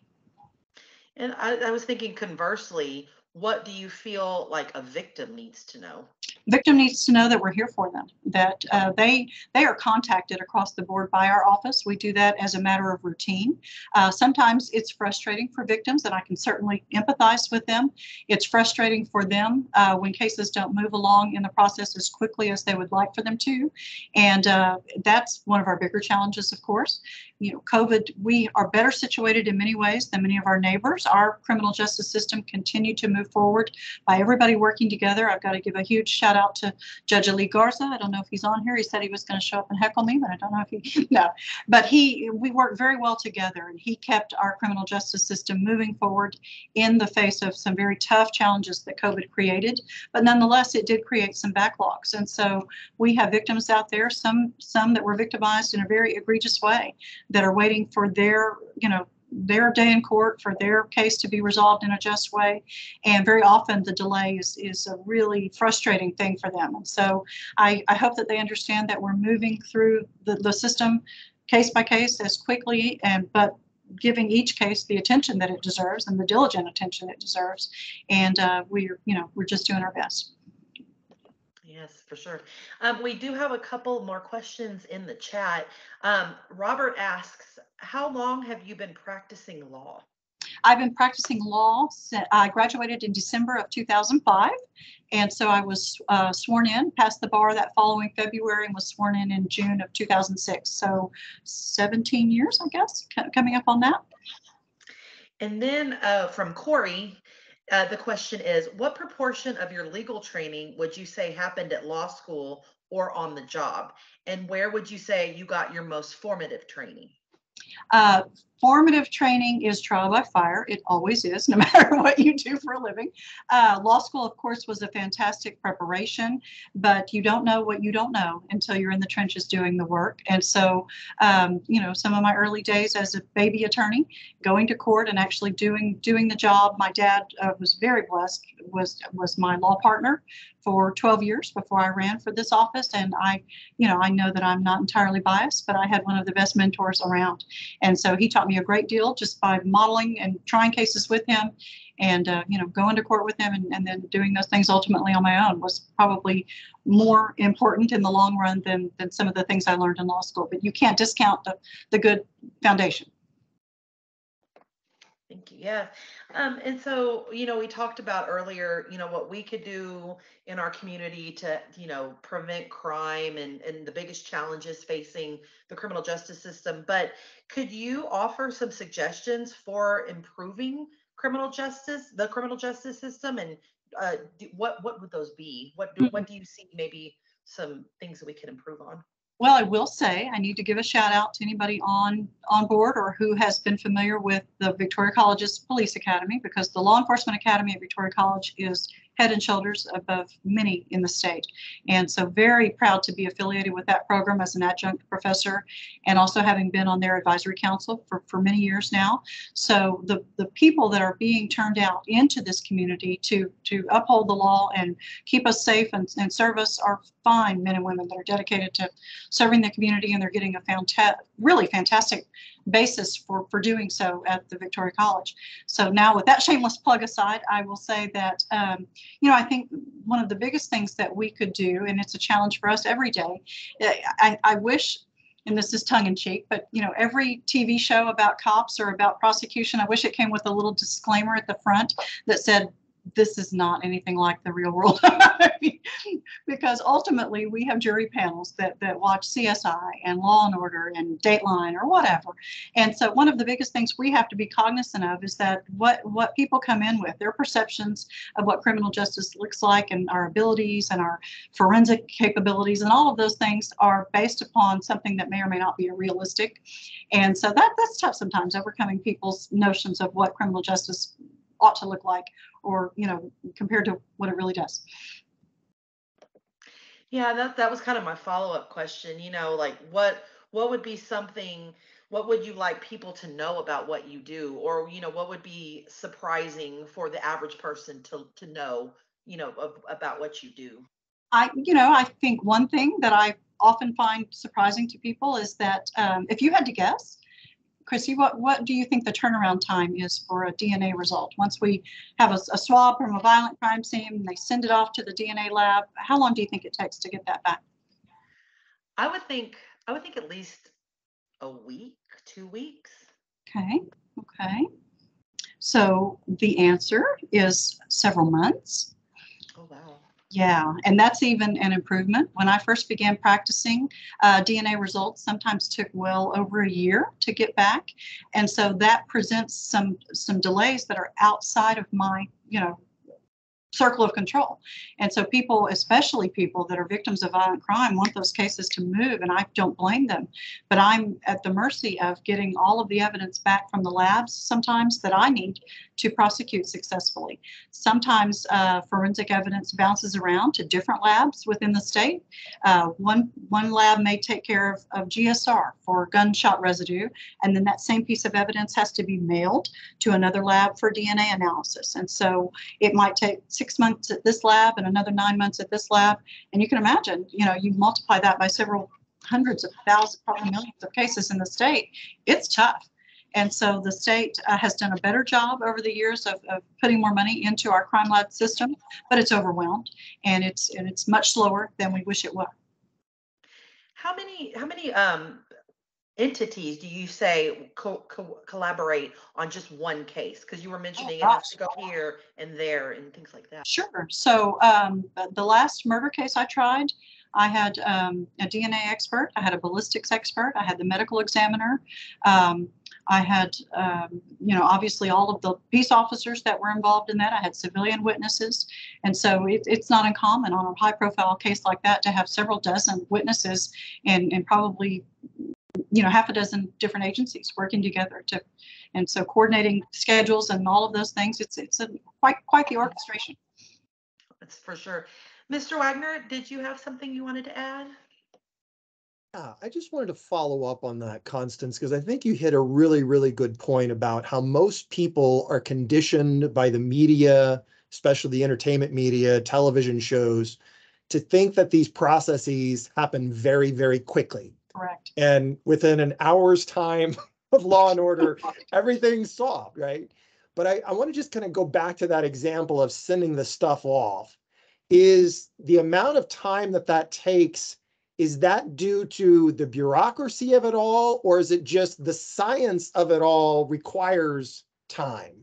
And I, I was thinking conversely, what do you feel like a victim needs to know? Victim needs to know that we're here for them. That uh, they they are contacted across the board by our office. We do that as a matter of routine. Uh, sometimes it's frustrating for victims, and I can certainly empathize with them. It's frustrating for them uh, when cases don't move along in the process as quickly as they would like for them to, and uh, that's one of our bigger challenges, of course you know, COVID, we are better situated in many ways than many of our neighbors. Our criminal justice system continued to move forward by everybody working together. I've got to give a huge shout out to Judge Eli Garza. I don't know if he's on here. He said he was going to show up and heckle me, but I don't know if he, no. But he, we worked very well together and he kept our criminal justice system moving forward in the face of some very tough challenges that COVID created. But nonetheless, it did create some backlogs. And so we have victims out there, some, some that were victimized in a very egregious way that are waiting for their, you know, their day in court for their case to be resolved in a just way. And very often the delay is, is a really frustrating thing for them. And so I, I hope that they understand that we're moving through the, the system case by case as quickly and but giving each case the attention that it deserves and the diligent attention it deserves. And uh, we're, you know, we're just doing our best. Yes, for sure. Um, we do have a couple more questions in the chat. Um, Robert asks, how long have you been practicing law? I've been practicing law. Since, I graduated in December of 2005. And so I was uh, sworn in, passed the bar that following February, and was sworn in in June of 2006. So 17 years, I guess, coming up on that. And then uh, from Corey, uh, the question is What proportion of your legal training would you say happened at law school or on the job? And where would you say you got your most formative training? Uh, formative training is trial by fire. It always is, no matter what you do for a living. Uh, law school, of course, was a fantastic preparation, but you don't know what you don't know until you're in the trenches doing the work. And so, um, you know, some of my early days as a baby attorney, going to court and actually doing doing the job. My dad uh, was very blessed. was was my law partner for 12 years before I ran for this office. And I, you know, I know that I'm not entirely biased, but I had one of the best mentors around. And so he taught me a great deal just by modeling and trying cases with him and, uh, you know, going to court with him and, and then doing those things ultimately on my own was probably more important in the long run than, than some of the things I learned in law school. But you can't discount the, the good foundation. Thank you. Yeah. Um, and so, you know, we talked about earlier, you know, what we could do in our community to, you know, prevent crime and, and the biggest challenges facing the criminal justice system. But could you offer some suggestions for improving criminal justice, the criminal justice system? And uh, what, what would those be? What do, what mm-hmm. do you see maybe some things that we could improve on? Well, I will say I need to give a shout out to anybody on on board or who has been familiar with the Victoria College's Police Academy because the Law Enforcement Academy at Victoria College is head and shoulders above many in the state. And so very proud to be affiliated with that program as an adjunct professor and also having been on their advisory council for, for many years now. So the, the people that are being turned out into this community to, to uphold the law and keep us safe and, and serve us are fine men and women that are dedicated to serving the community and they're getting a fantastic, really fantastic basis for, for doing so at the Victoria College. So now with that shameless plug aside, I will say that, um, you know, I think one of the biggest things that we could do, and it's a challenge for us every day, I, I wish and this is tongue in cheek, but you know, every TV show about cops or about prosecution, I wish it came with a little disclaimer at the front that said, this is not anything like the real world because ultimately we have jury panels that, that watch CSI and Law and Order and Dateline or whatever. And so one of the biggest things we have to be cognizant of is that what, what people come in with, their perceptions of what criminal justice looks like and our abilities and our forensic capabilities and all of those things are based upon something that may or may not be realistic. And so that, that's tough sometimes overcoming people's notions of what criminal justice ought to look like or you know compared to what it really does. Yeah that that was kind of my follow-up question you know like what what would be something what would you like people to know about what you do? Or you know what would be surprising for the average person to to know you know of, about what you do? I you know i think one thing that i often find surprising to people is that um, if you had to guess Chrissy, what, what do you think the turnaround time is for a DNA result? Once we have a, a swab from a violent crime scene and they send it off to the DNA lab, how long do you think it takes to get that back? I would think I would think at least a week, two weeks. Okay. Okay. So the answer is several months. Oh wow. Yeah, and that's even an improvement. When I first began practicing, uh, DNA results sometimes took well over a year to get back, and so that presents some some delays that are outside of my you know circle of control. And so people, especially people that are victims of violent crime, want those cases to move, and I don't blame them. But I'm at the mercy of getting all of the evidence back from the labs sometimes that I need to prosecute successfully. Sometimes uh, forensic evidence bounces around to different labs within the state. Uh, one one lab may take care of, of GSR for gunshot residue, and then that same piece of evidence has to be mailed to another lab for DNA analysis. And so it might take six months at this lab and another nine months at this lab. And you can imagine, you know, you multiply that by several hundreds of thousands, probably millions of cases in the state. It's tough. And so the state uh, has done a better job over the years of, of putting more money into our crime lab system, but it's overwhelmed and it's and it's much slower than we wish it was. How many how many um entities do you say co- co- collaborate on just one case? Because you were mentioning it has to go here and there and things like that. Sure. So um, the last murder case I tried, I had um, a DNA expert, I had a ballistics expert, I had the medical examiner. Um, I had, um, you know, obviously all of the peace officers that were involved in that. I had civilian witnesses. And so it, it's not uncommon on a high profile case like that to have several dozen witnesses and, and probably, you know, half a dozen different agencies working together to, and so coordinating schedules and all of those things, it's, it's a, quite, quite the orchestration. That's for sure. Mr. Wagner, did you have something you wanted to add? Yeah, I just wanted to follow up on that, Constance, because I think you hit a really, really good point about how most people are conditioned by the media, especially the entertainment media, television shows, to think that these processes happen very, very quickly. Correct. And within an hour's time of law and order, everything's solved, right? But I, I want to just kind of go back to that example of sending the stuff off. Is the amount of time that that takes is that due to the bureaucracy of it all, or is it just the science of it all requires time?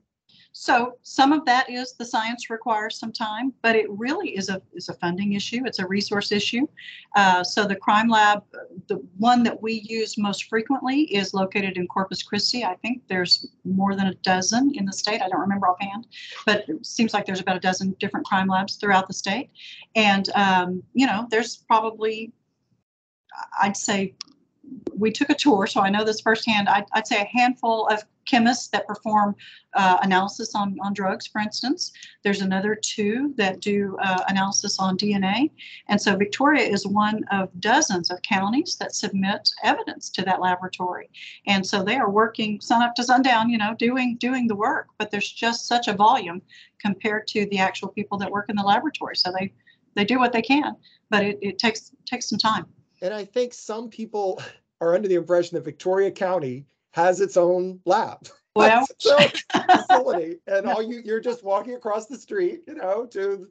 So some of that is the science requires some time, but it really is a is a funding issue. It's a resource issue. Uh, so the crime lab, the one that we use most frequently, is located in Corpus Christi. I think there's more than a dozen in the state. I don't remember offhand, but it seems like there's about a dozen different crime labs throughout the state. And um, you know, there's probably I'd say we took a tour, so I know this firsthand. I'd, I'd say a handful of chemists that perform uh, analysis on, on drugs, for instance. There's another two that do uh, analysis on DNA. And so Victoria is one of dozens of counties that submit evidence to that laboratory. And so they are working sun up to sundown, you know, doing doing the work. But there's just such a volume compared to the actual people that work in the laboratory. So they they do what they can, but it, it takes takes some time. And I think some people are under the impression that Victoria County has its own lab. Well, facility, and all you you're just walking across the street, you know, to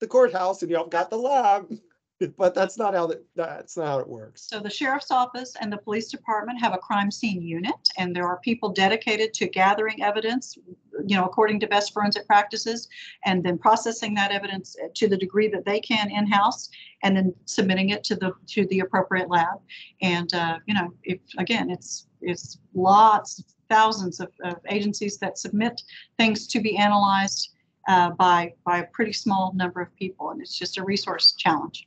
the courthouse, and you've got the lab. But that's not how that that's not how it works. So the sheriff's office and the police department have a crime scene unit, and there are people dedicated to gathering evidence, you know, according to best forensic practices, and then processing that evidence to the degree that they can in-house, and then submitting it to the to the appropriate lab. And uh, you know, if again, it's it's lots, thousands of, of agencies that submit things to be analyzed uh, by by a pretty small number of people, and it's just a resource challenge.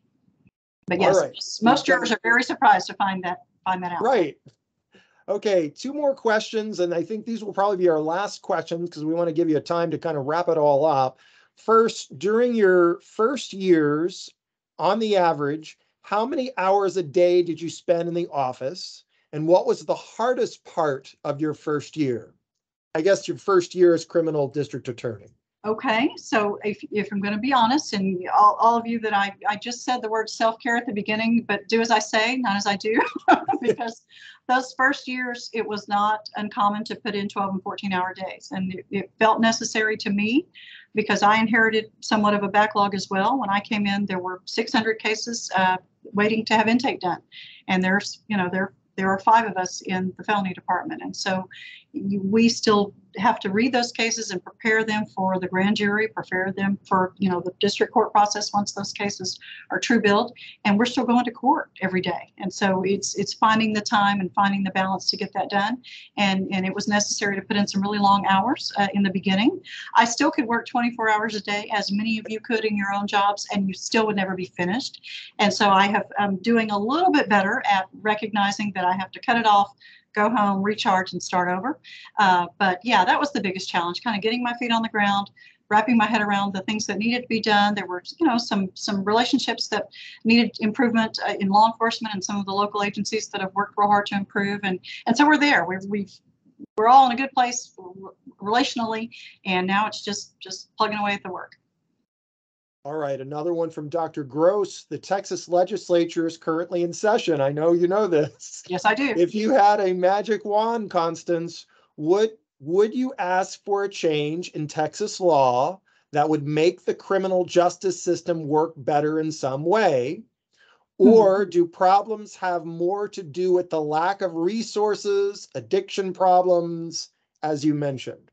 But yes, right. most jurors are very surprised to find that find that out. Right. Okay, two more questions, and I think these will probably be our last questions because we want to give you a time to kind of wrap it all up. First, during your first years, on the average, how many hours a day did you spend in the office? And what was the hardest part of your first year? I guess your first year as criminal district attorney. Okay, so if, if I'm going to be honest, and all, all of you that I, I just said the word self care at the beginning, but do as I say, not as I do, because those first years, it was not uncommon to put in 12 and 14 hour days. And it, it felt necessary to me because I inherited somewhat of a backlog as well. When I came in, there were 600 cases uh, waiting to have intake done. And there's, you know, there there are five of us in the felony department. And so we still have to read those cases and prepare them for the grand jury, prepare them for, you know, the district court process once those cases are true billed. And we're still going to court every day. And so it's, it's finding the time and finding the balance to get that done. And, and it was necessary to put in some really long hours uh, in the beginning. I still could work 24 hours a day, as many of you could in your own jobs, and you still would never be finished. And so I have, I'm doing a little bit better at recognizing that I have to cut it off, go home, recharge, and start over. Uh, but yeah, that was the biggest challenge, kind of getting my feet on the ground, wrapping my head around the things that needed to be done. There were, you know, some some relationships that needed improvement uh, in law enforcement and some of the local agencies that have worked real hard to improve. And and so we're there. We've we've we're all in a good place relationally, and now it's just just plugging away at the work. All right, another one from Dr. Gross. The Texas legislature is currently in session. I know you know this. Yes, I do. If you had a magic wand, Constance, would would you ask for a change in Texas law that would make the criminal justice system work better in some way? Mm-hmm. Or do problems have more to do with the lack of resources, addiction problems, as you mentioned?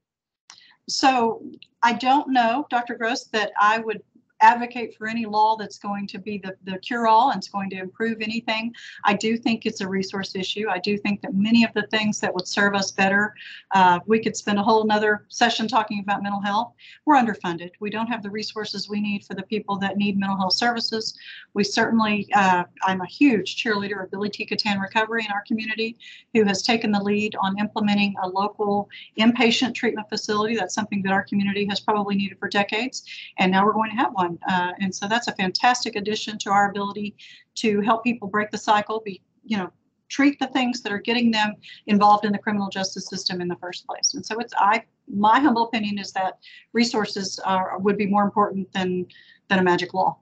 So I don't know, Dr. Gross, that I would advocate for any law that's going to be the, the cure-all and it's going to improve anything. I do think it's a resource issue. I do think that many of the things that would serve us better, uh, we could spend a whole nother session talking about mental health. We're underfunded. We don't have the resources we need for the people that need mental health services. We certainly, uh, I'm a huge cheerleader of Billy T. Cattan Recovery in our community, who has taken the lead on implementing a local inpatient treatment facility. That's something that our community has probably needed for decades. And now we're going to have one. Uh, and so that's a fantastic addition to our ability to help people break the cycle, be, you know, treat the things that are getting them involved in the criminal justice system in the first place. And so it's, I, my humble opinion is that resources are, would be more important than, than a magic law.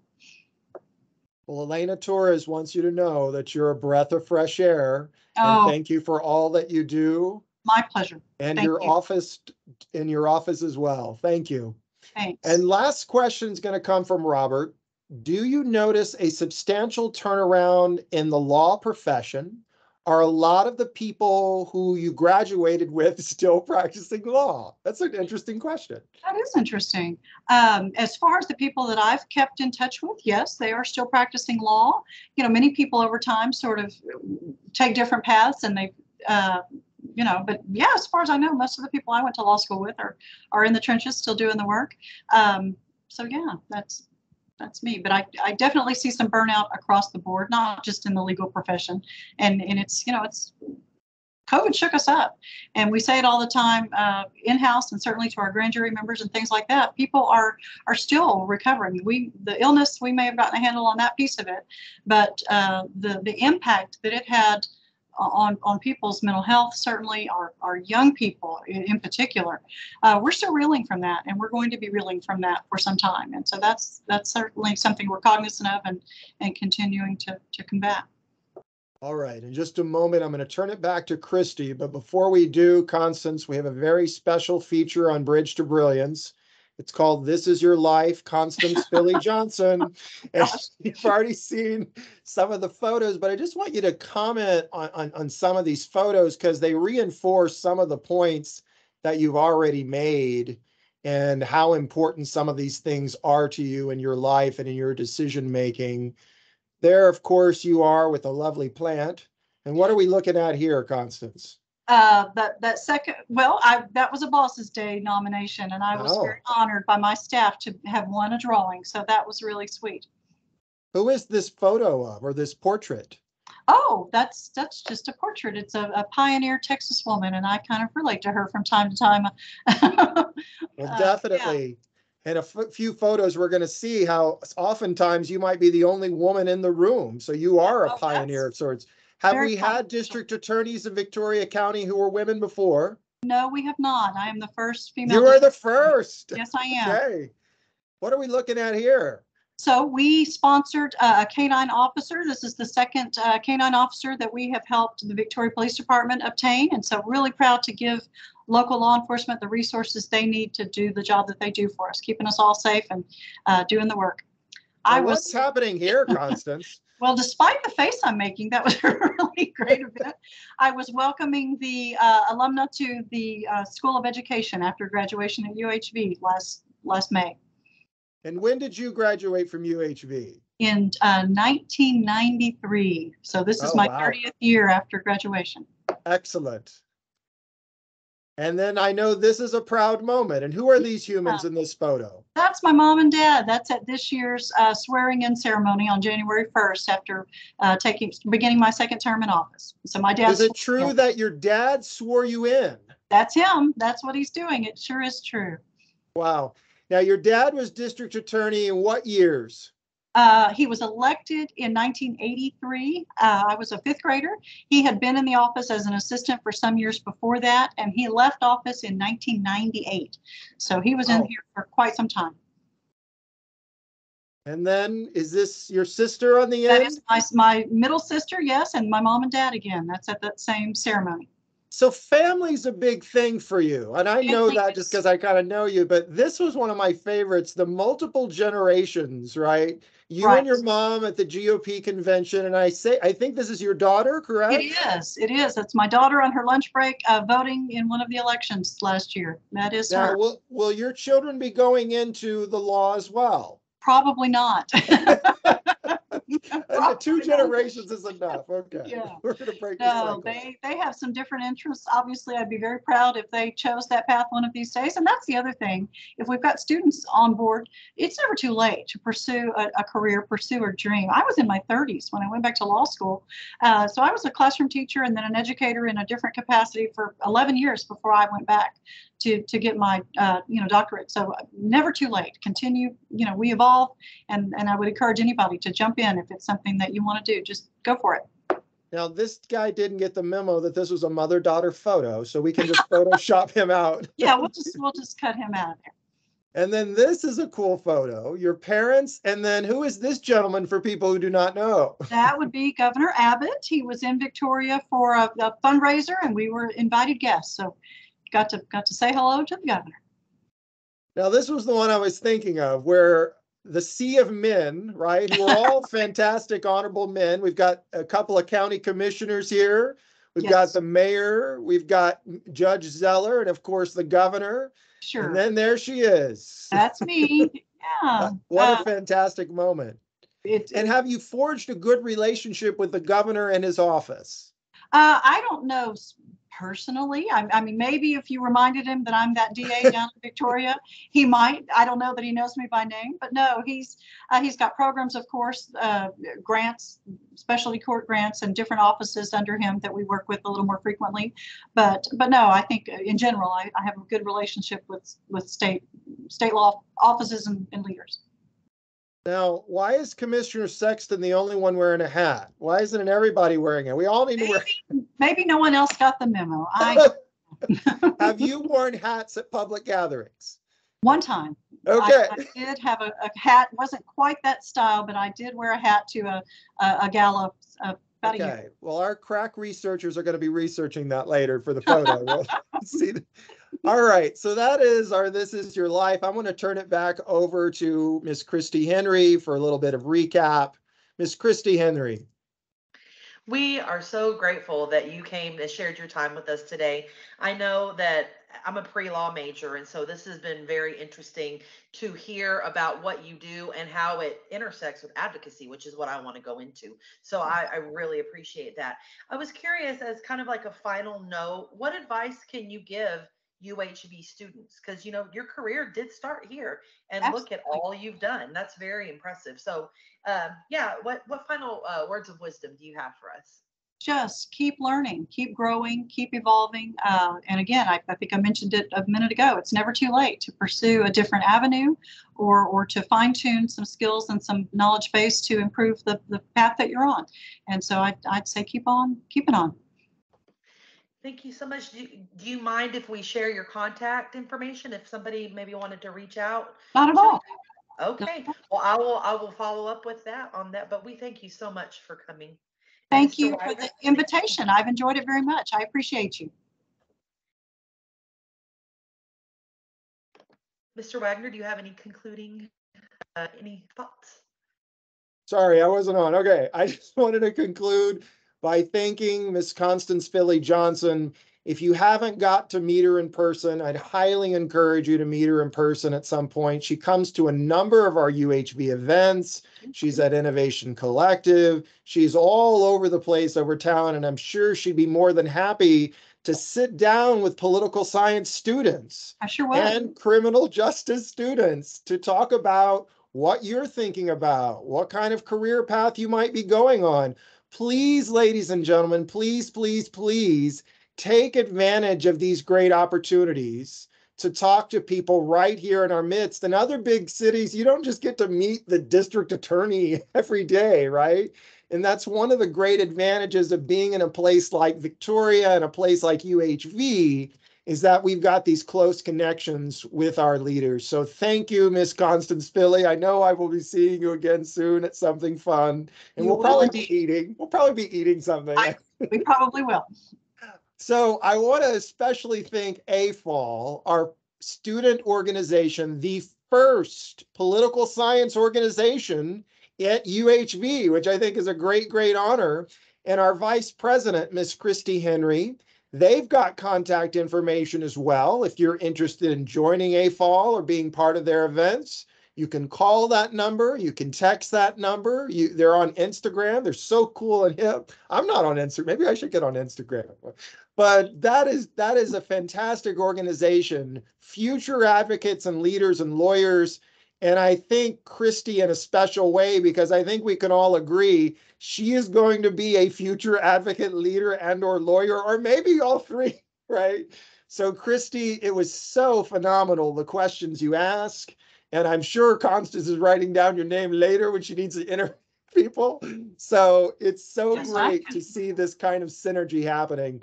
Well, Elena Torres wants you to know that you're a breath of fresh air. And Oh, thank you for all that you do my pleasure. and Thank your you. office, in your office as well. Thank you. Thanks. And last question is going to come from Robert. Do you notice a substantial turnaround in the law profession? Are a lot of the people who you graduated with still practicing law? That's an interesting question. That is interesting. Um, as far as the people that I've kept in touch with, yes, they are still practicing law. You know, many people over time sort of take different paths and they, uh, you know, but yeah, as far as I know, most of the people I went to law school with are are in the trenches, still doing the work. Um, so yeah, that's that's me. But I, I definitely see some burnout across the board, not just in the legal profession. And and it's you know it's COVID shook us up. And we say it all the time uh, in house and certainly to our grand jury members and things like that. People are are still recovering. We the illness we may have gotten a handle on that piece of it, but uh, the the impact that it had on on people's mental health, certainly our our young people in, in particular, uh, we're still reeling from that, and we're going to be reeling from that for some time. And so that's that's certainly something we're cognizant of and and continuing to to combat. All right, in just a moment, I'm going to turn it back to Christy. But before we do, Constance, we have a very special feature on Bridge to Brilliance. It's called This Is Your Life, Constance Filley Johnson. And you've already seen some of the photos, but I just want you to comment on, on, on some of these photos because they reinforce some of the points that you've already made and how important some of these things are to you in your life and in your decision making. There, of course, you are with a lovely plant. And what are we looking at here, Constance? Uh, that that second, well, I that was a Boss's Day nomination, and I was Oh. very honored by my staff to have won a drawing. So that was really sweet. Who is this photo of or this portrait? Oh, that's that's just a portrait. It's a, a pioneer Texas woman, and I kind of relate to her from time to time. Well, Uh, yeah. definitely. In a f- few photos, we're going to see how oftentimes you might be the only woman in the room. So you are a Oh, pioneer of sorts. Have very we had district attorneys in Victoria County who were women before? no, we have not. I am the first female. You are the first. Yes, I am. Okay. What are we looking at here? So we sponsored uh, a canine officer. This is the second uh, canine officer that we have helped the Victoria Police Department obtain. And so really proud to give local law enforcement the resources they need to do the job that they do for us, keeping us all safe and uh, doing the work. I was, What's happening here, Constance? Well, despite the face I'm making, that was a really great event. I was welcoming the uh, alumna to the uh, School of Education after graduation at UHV last last May And when did you graduate from UHV? in uh, 1993. So this is Oh, my wow. 30th year after graduation. Excellent. And then I know this is a proud moment. And who are these humans in this photo? That's my mom and dad. That's at this year's uh, swearing-in ceremony on January 1st after uh, taking beginning my second term in office. So my dad. Is it true that your dad swore you in? That's him. That's what he's doing. It sure is true. Wow. Now, your dad was district attorney in what years? Uh, he was elected in 1983. Uh, I was a fifth grader. He had been in the office as an assistant for some years before that, and he left office in 1998. So he was in here for quite some time. And then is this your sister on the That end? is my, my middle sister, yes, and my mom and dad again. That's at that same ceremony. So family's a big thing for you. And I know that just because I kind of know you, but this was one of my favorites, the multiple generations, right? You Right. and your mom at the GOP convention. And I say, I think this is your daughter, correct? It is. It is. It's my daughter on her lunch break uh, voting in one of the elections last year. That is Now, her. will, will your children be going into the law as well? Probably not. And the two generations is enough. Okay. Yeah. We're gonna break No, they, they have some different interests. Obviously, I'd be very proud if they chose that path one of these days. And that's the other thing. If we've got students on board, it's never too late to pursue a, a career, pursue a dream. I was in my 30s when I went back to law school. Uh, so I was a classroom teacher and then an educator in a different capacity for 11 years before I went back to, to get my, uh, you know, doctorate. So uh, never too late. Continue, you know, we evolve and, and I would encourage anybody to jump in if it's something that you want to do, just go for it. Now, this guy didn't get the memo that this was a mother-daughter photo, so we can just Photoshop him out. Yeah, we'll just, we'll just cut him out of there. And then this is a cool photo, your parents, and then who is this gentleman for people who do not know? That would be Governor Abbott. He was in Victoria for a, a fundraiser and we were invited guests. So got to, got to say hello to the governor. Now, this was the one I was thinking of, where the sea of men, right, who are all fantastic, honorable men. We've got a couple of county commissioners here. We've got the mayor, we've got Judge Zeller, and of course, the governor. Sure. And then there she is. That's me. Yeah. What Uh, a fantastic moment. it, And have you forged a good relationship with the governor and his office? Uh, I don't know personally. I, I mean, maybe if you reminded him that I'm that DA down in Victoria, he might. I don't know that he knows me by name, but no, he's uh, he's got programs, of course, uh, grants, specialty court grants, and different offices under him that we work with a little more frequently. But but no, I think uh, in general, I, I have a good relationship with with state state law offices and, and leaders. Now, why is Commissioner Sexton the only one wearing a hat? Why isn't everybody wearing it? We all need to wear. Maybe no one else got the memo. I Have you worn hats at public gatherings? one time. I- Okay. I did have a, a hat, wasn't quite that style, but I did wear a hat to a, a, a gala uh, about a year. Okay. Well, our crack researchers are going to be researching that later for the photo. We'll see. All right. So that is our This Is Your Life. I'm going to turn it back over to Miss Christy Henry for a little bit of recap. Miss Christy Henry. We are so grateful that you came and shared your time with us today. I know that I'm a pre law major, and so this has been very interesting to hear about what you do and how it intersects with advocacy, which is what I want to go into. So I, I really appreciate that. I was curious, as kind of like a final note, what advice can you give UHV students? Because, you know, your career did start here, and look at all you've done. That's very impressive. So, um, yeah, what, what final uh, words of wisdom do you have for us? Just keep learning, keep growing, keep evolving. Uh, and again, I, I think I mentioned it a minute ago. It's never too late to pursue a different avenue or, or to fine tune some skills and some knowledge base to improve the, the path that you're on. And so I'd, I'd say keep on, keep it on. Thank you so much. Do, do you mind if we share your contact information if somebody maybe wanted to reach out? Not at all. Okay. Well, I will I will follow up with that on that. But we thank you so much for coming. Thank Mr. you for Wagner, the invitation. I've enjoyed it very much. I appreciate you. Mr. Wagner, do you have any concluding uh, any thoughts? Sorry, I wasn't on. Okay, I just wanted to conclude by thanking Miss Constance Filley Johnson. If you haven't got to meet her in person, I'd highly encourage you to meet her in person at some point. She comes to a number of our UHV events. She's at Innovation Collective. She's all over the place over town, and I'm sure she'd be more than happy to sit down with political science students sure and criminal justice students to talk about what you're thinking about, what kind of career path you might be going on. Please, ladies and gentlemen, please, please, please take advantage of these great opportunities to talk to people right here in our midst. In other big cities, you don't just get to meet the district attorney every day, right? And that's one of the great advantages of being in a place like Victoria and a place like UHV is that we've got these close connections with our leaders. So thank you, Miss Constance Filley. I know I will be seeing you again soon at something fun. And You we'll probably be eating. We'll probably be eating something. I- We probably will. So I want to especially thank AFAL, our student organization, the first political science organization at UHV, which I think is a great, great honor. And our vice president, Miss Christy Henry. They've got contact information as well. If you're interested in joining AFAL or being part of their events, you can call that number. You can text that number. You, they're on Instagram. They're so cool and hip. I'm not on Instagram. Maybe I should get on Instagram but that is that is a fantastic organization future advocates and leaders and lawyers and i think christy in a special way because i think we can all agree she is going to be a future advocate leader and or lawyer or maybe all three right? So christy it was so phenomenal the questions you ask. And i'm sure constance is writing down your name later when she needs to interview people. So it's so great to see this kind of synergy happening.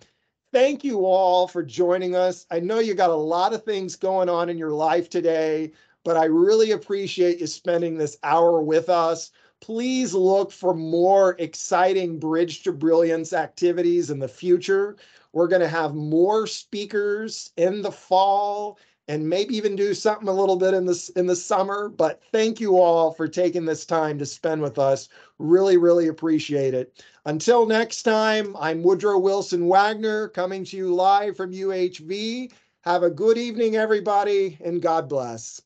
Thank you all for joining us. I know you got a lot of things going on in your life today, but I really appreciate you spending this hour with us. Please look for more exciting Bridge to Brilliance activities in the future. We're going to have more speakers in the fall and maybe even do something a little bit in this in the summer, but thank you all for taking this time to spend with us. Really really appreciate it. Until next time, I'm Woodrow Wilson Wagner coming to you live from UHV. Have a good evening, everybody, and God bless.